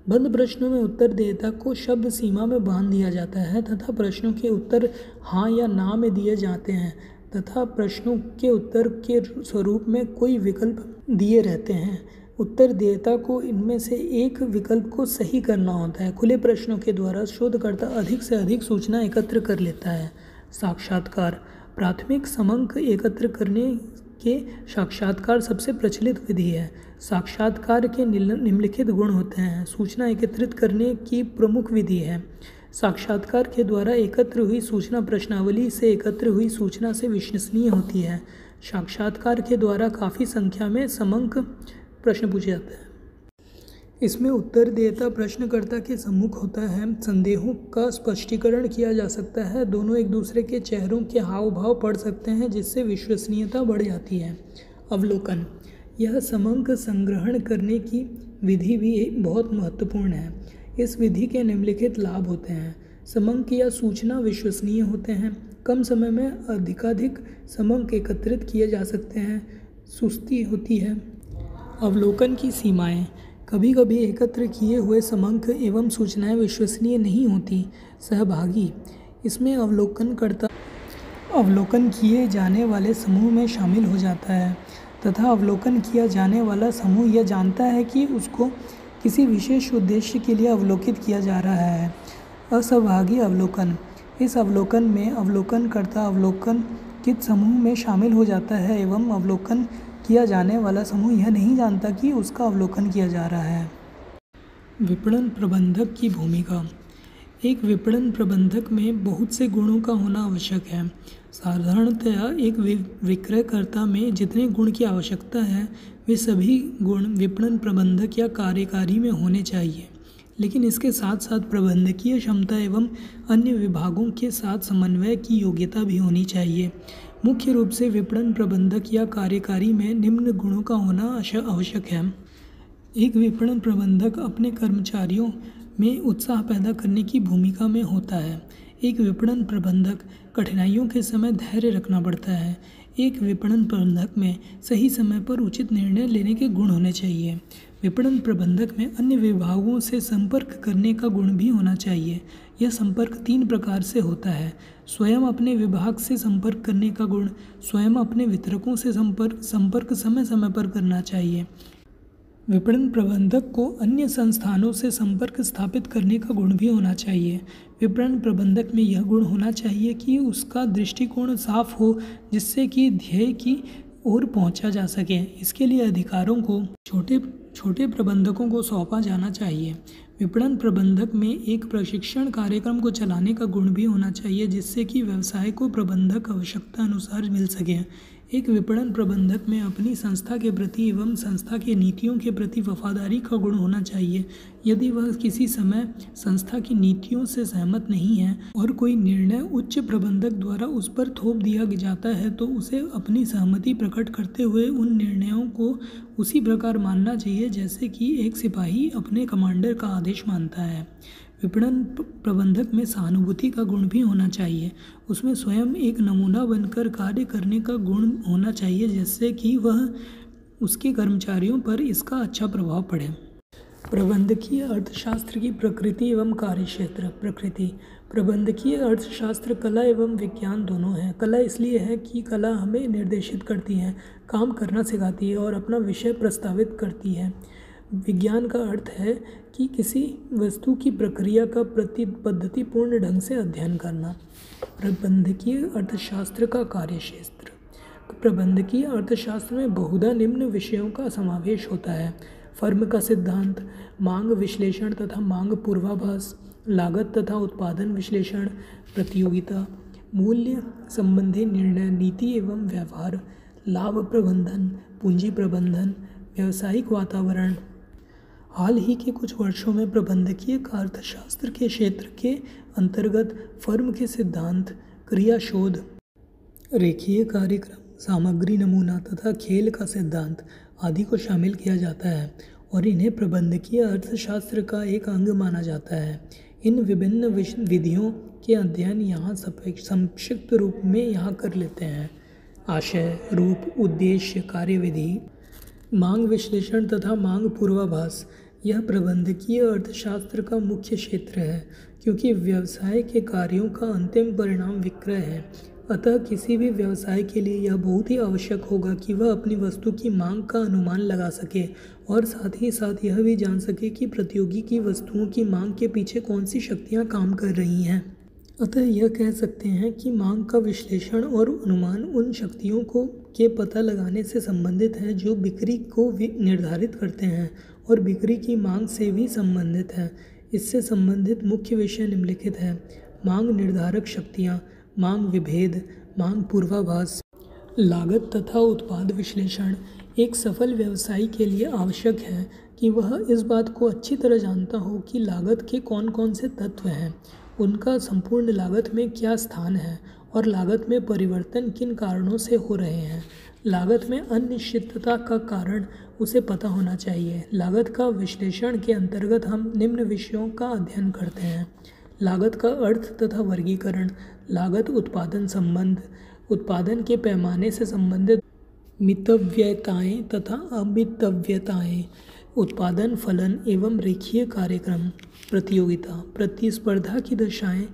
बंद प्रश्नों में उत्तर देता को शब्द सीमा में बाँध दिया जाता है तथा प्रश्नों के उत्तर हाँ या ना में दिए जाते हैं। तथा प्रश्नों के उत्तर के स्वरूप में कोई विकल्प दिए रहते हैं। उत्तरदेता को इनमें से एक विकल्प को सही करना होता है। खुले प्रश्नों के द्वारा शोधकर्ता अधिक से अधिक सूचना एकत्र कर लेता है। साक्षात्कार। प्राथमिक समंक एकत्र करने के साक्षात्कार सबसे प्रचलित विधि है। साक्षात्कार के निम्नलिखित गुण होते हैं। सूचना एकत्रित करने की प्रमुख विधि है। साक्षात्कार के द्वारा एकत्र हुई सूचना प्रश्नावली से एकत्र हुई सूचना से विश्वसनीय होती है। साक्षात्कार के द्वारा काफ़ी संख्या में समंक प्रश्न पूछे जाते हैं। इसमें उत्तर देता प्रश्नकर्ता के सम्मुख होता है। संदेहों का स्पष्टीकरण किया जा सकता है। दोनों एक दूसरे के चेहरों के हाव भाव पढ़ सकते हैं, जिससे विश्वसनीयता बढ़ जाती है। अवलोकन। यह समंक संग्रहण करने की विधि भी बहुत महत्वपूर्ण है। इस विधि के निम्नलिखित लाभ होते हैं। समंक या सूचना विश्वसनीय होते हैं। कम समय में अधिकाधिक समंक एकत्रित किए जा सकते हैं। सुस्ती होती है। अवलोकन की सीमाएँ। कभी कभी एकत्र किए हुए समंक एवं सूचनाएँ विश्वसनीय नहीं होती। सहभागी। इसमें अवलोकन करता अवलोकन किए जाने वाले समूह में शामिल हो जाता है। तथा अवलोकन किया जाने वाला समूह यह जानता है कि उसको किसी विशेष उद्देश्य के लिए अवलोकित किया जा रहा है। असहभागी अवलोकन। इस अवलोकन में अवलोकनकर्ता अवलोकन कित समूह में शामिल हो जाता है एवं अवलोकन किया जाने वाला समूह यह नहीं जानता कि उसका अवलोकन किया जा रहा है। विपणन प्रबंधक की भूमिका। एक विपणन प्रबंधक में बहुत से गुणों का होना आवश्यक है। साधारणतया एक विक्रयकर्ता में जितने गुण की आवश्यकता है, वे सभी गुण विपणन प्रबंधक या कार्यकारी में होने चाहिए। लेकिन इसके साथ साथ प्रबंधकीय क्षमता एवं अन्य विभागों के साथ समन्वय की योग्यता भी होनी चाहिए। मुख्य रूप से विपणन प्रबंधक या कार्यकारी में निम्न गुणों का होना आवश्यक है। एक विपणन प्रबंधक अपने कर्मचारियों में उत्साह पैदा करने की भूमिका में होता है। एक विपणन प्रबंधक कठिनाइयों के समय धैर्य रखना पड़ता है। एक विपणन प्रबंधक में सही समय पर उचित निर्णय लेने के गुण होने चाहिए। विपणन प्रबंधक में अन्य विभागों से संपर्क करने का गुण भी होना चाहिए। यह संपर्क तीन प्रकार से होता है। स्वयं अपने विभाग से संपर्क करने का गुण, स्वयं अपने वितरकों से संपर्क संपर्क समय समय पर करना चाहिए। विपणन प्रबंधक को अन्य संस्थानों से संपर्क स्थापित करने का गुण भी होना चाहिए। विपणन प्रबंधक में यह गुण होना चाहिए कि उसका दृष्टिकोण साफ़ हो, जिससे कि ध्येय की ओर पहुँचा जा सके। इसके लिए अधिकारों को छोटे छोटे प्रबंधकों को सौंपा जाना चाहिए। विपणन प्रबंधक में एक प्रशिक्षण कार्यक्रम को चलाने का गुण भी होना चाहिए, जिससे कि व्यवसाय को प्रबंधक आवश्यकता अनुसार मिल सके। एक विपणन प्रबंधक में अपनी संस्था के प्रति एवं संस्था के नीतियों के प्रति वफादारी का गुण होना चाहिए। यदि वह किसी समय संस्था की नीतियों से सहमत नहीं है और कोई निर्णय उच्च प्रबंधक द्वारा उस पर थोप दिया जाता है तो उसे अपनी सहमति प्रकट करते हुए उन निर्णयों को उसी प्रकार मानना चाहिए, जैसे कि एक सिपाही अपने कमांडर का आदेश मानता है। विपणन प्रबंधक में सहानुभूति का गुण भी होना चाहिए। उसमें स्वयं एक नमूना बनकर कार्य करने का गुण होना चाहिए, जिससे कि वह उसके कर्मचारियों पर इसका अच्छा प्रभाव पड़े। प्रबंधकीय अर्थशास्त्र की प्रकृति एवं कार्यक्षेत्र। प्रकृति। प्रबंधकीय अर्थशास्त्र, कला एवं विज्ञान दोनों हैं। कला इसलिए है कि कला हमें निर्देशित करती है, काम करना सिखाती है और अपना विषय प्रस्तावित करती है। विज्ञान का अर्थ है कि किसी वस्तु की प्रक्रिया का प्रति पद्धतिपूर्ण ढंग से अध्ययन करना। प्रबंधकीय अर्थशास्त्र का कार्यक्षेत्र। प्रबंधकीय अर्थशास्त्र में बहुधा निम्न विषयों का समावेश होता है। फर्म का सिद्धांत, मांग विश्लेषण तथा मांग पूर्वाभास, लागत तथा उत्पादन विश्लेषण, प्रतियोगिता, मूल्य संबंधी निर्णय, नीति एवं व्यवहार, लाभ प्रबंधन, पूंजी प्रबंधन, व्यावसायिक वातावरण हाल ही के कुछ वर्षों में प्रबंधकीय अर्थशास्त्र के क्षेत्र के अंतर्गत फर्म के सिद्धांत क्रिया शोध रेखीय कार्यक्रम, सामग्री नमूना तथा खेल का सिद्धांत आदि को शामिल किया जाता है और इन्हें प्रबंधकीय अर्थशास्त्र का एक अंग माना जाता है। इन विभिन्न विधियों के अध्ययन यहाँ संक्षिप्त रूप में यहाँ कर लेते हैं। आशय, रूप, उद्देश्य, कार्यविधि, मांग विश्लेषण तथा मांग पूर्वाभास। यह प्रबंधकीय अर्थशास्त्र का मुख्य क्षेत्र है, क्योंकि व्यवसाय के कार्यों का अंतिम परिणाम विक्रय है। अतः किसी भी व्यवसाय के लिए यह बहुत ही आवश्यक होगा कि वह अपनी वस्तु की मांग का अनुमान लगा सके और साथ ही साथ यह भी जान सके कि प्रतियोगी की वस्तुओं की मांग के पीछे कौन सी शक्तियाँ काम कर रही हैं। अतः यह कह सकते हैं कि मांग का विश्लेषण और अनुमान उन शक्तियों को, के पता लगाने से संबंधित है जो बिक्री को निर्धारित करते हैं और बिक्री की मांग से भी संबंधित है। इससे संबंधित मुख्य विषय निम्नलिखित है। मांग निर्धारक शक्तियाँ, मांग विभेद, मांग पूर्वाभास, लागत तथा उत्पाद विश्लेषण एक सफल व्यवसायी के लिए आवश्यक है कि वह इस बात को अच्छी तरह जानता हो कि लागत के कौन कौन से तत्व हैं। उनका संपूर्ण लागत में क्या स्थान है और लागत में परिवर्तन किन कारणों से हो रहे हैं? लागत में अनिश्चितता का कारण उसे पता होना चाहिए। लागत का विश्लेषण के अंतर्गत हम निम्न विषयों का अध्ययन करते हैं। लागत का अर्थ तथा वर्गीकरण। लागत उत्पादन संबंध। उत्पादन के पैमाने से संबंधित मितव्यताएँ तथा अमितव्यताएँ उत्पादन, फलन एवं रेखीय कार्यक्रम। प्रतियोगिता। प्रतिस्पर्धा की दशाएँ।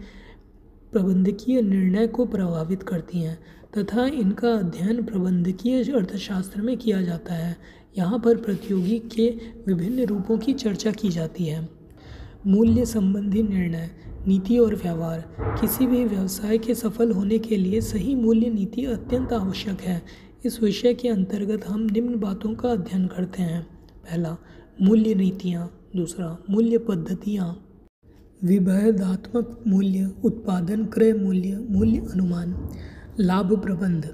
प्रबंधकीय निर्णय को प्रभावित करती हैं, तथा इनका अध्ययन प्रबंधकीय अर्थशास्त्र में किया जाता है। यहाँ पर प्रतियोगी के विभिन्न रूपों की चर्चा की जाती है। मूल्य संबंधी निर्णय, नीति और व्यवहार। किसी भी व्यवसाय के सफल होने के लिए सही मूल्य नीति अत्यंत आवश्यक है। इस विषय के अंतर्गत हम निम्न बातों का अध्ययन करते हैं। पहला, मूल्य नीतियाँ। दूसरा, मूल्य पद्धतियाँ। विभेदात्मक मूल्य, उत्पादन क्रय मूल्य मूल्य अनुमान, लाभ प्रबंध।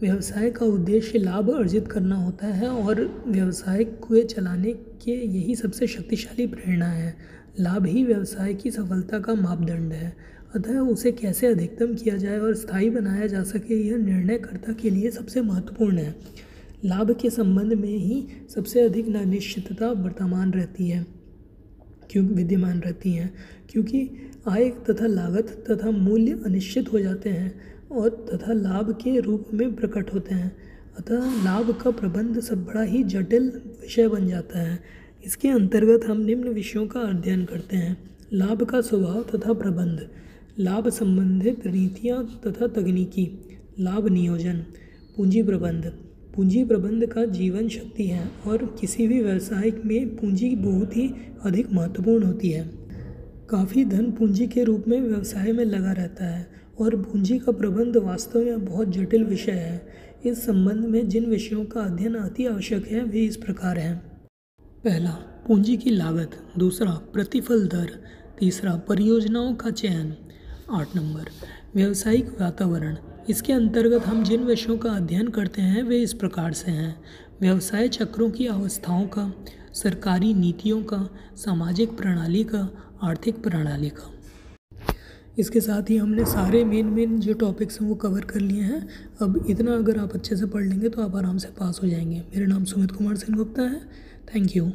व्यवसाय का उद्देश्य लाभ अर्जित करना होता है और व्यवसाय को चलाने के यही सबसे शक्तिशाली प्रेरणा है। लाभ ही व्यवसाय की सफलता का मापदंड है। अतः उसे कैसे अधिकतम किया जाए और स्थायी बनाया जा सके, यह निर्णयकर्ता के लिए सबसे महत्वपूर्ण है। लाभ के संबंध में ही सबसे अधिक अनिश्चितता वर्तमान रहती है, क्यों विद्यमान रहती हैं। क्योंकि आय तथा लागत तथा मूल्य अनिश्चित हो जाते हैं और तथा लाभ के रूप में प्रकट होते हैं। अतः लाभ का प्रबंध सब बड़ा ही जटिल विषय बन जाता है। इसके अंतर्गत हम निम्न विषयों का अध्ययन करते हैं। लाभ का स्वभाव तथा प्रबंध। लाभ संबंधित नीतियाँ तथा तकनीकी। लाभ नियोजन। पूंजी प्रबंध। पूंजी प्रबंध का जीवन शक्ति है और किसी भी व्यवसाय में पूंजी बहुत ही अधिक महत्वपूर्ण होती है। काफ़ी धन पूंजी के रूप में व्यवसाय में लगा रहता है और पूंजी का प्रबंध वास्तव में बहुत जटिल विषय है। इस संबंध में जिन विषयों का अध्ययन अति आवश्यक है, वे इस प्रकार हैं। पहला, पूंजी की लागत। दूसरा, प्रतिफल दर। तीसरा, परियोजनाओं का चयन। आठ नंबर, व्यवसायिक वातावरण। इसके अंतर्गत हम जिन विषयों का अध्ययन करते हैं, वे इस प्रकार से हैं। व्यवसाय चक्रों की अवस्थाओं का, सरकारी नीतियों का, सामाजिक प्रणाली का आर्थिक प्रणाली का। इसके साथ ही हमने सारे मेन मेन जो टॉपिक्स हैं वो कवर कर लिए हैं। अब इतना अगर आप अच्छे से पढ़ लेंगे तो आप आराम से पास हो जाएँगे। मेरा नाम सुमित कुमार सिंह गुप्ता है। Thank you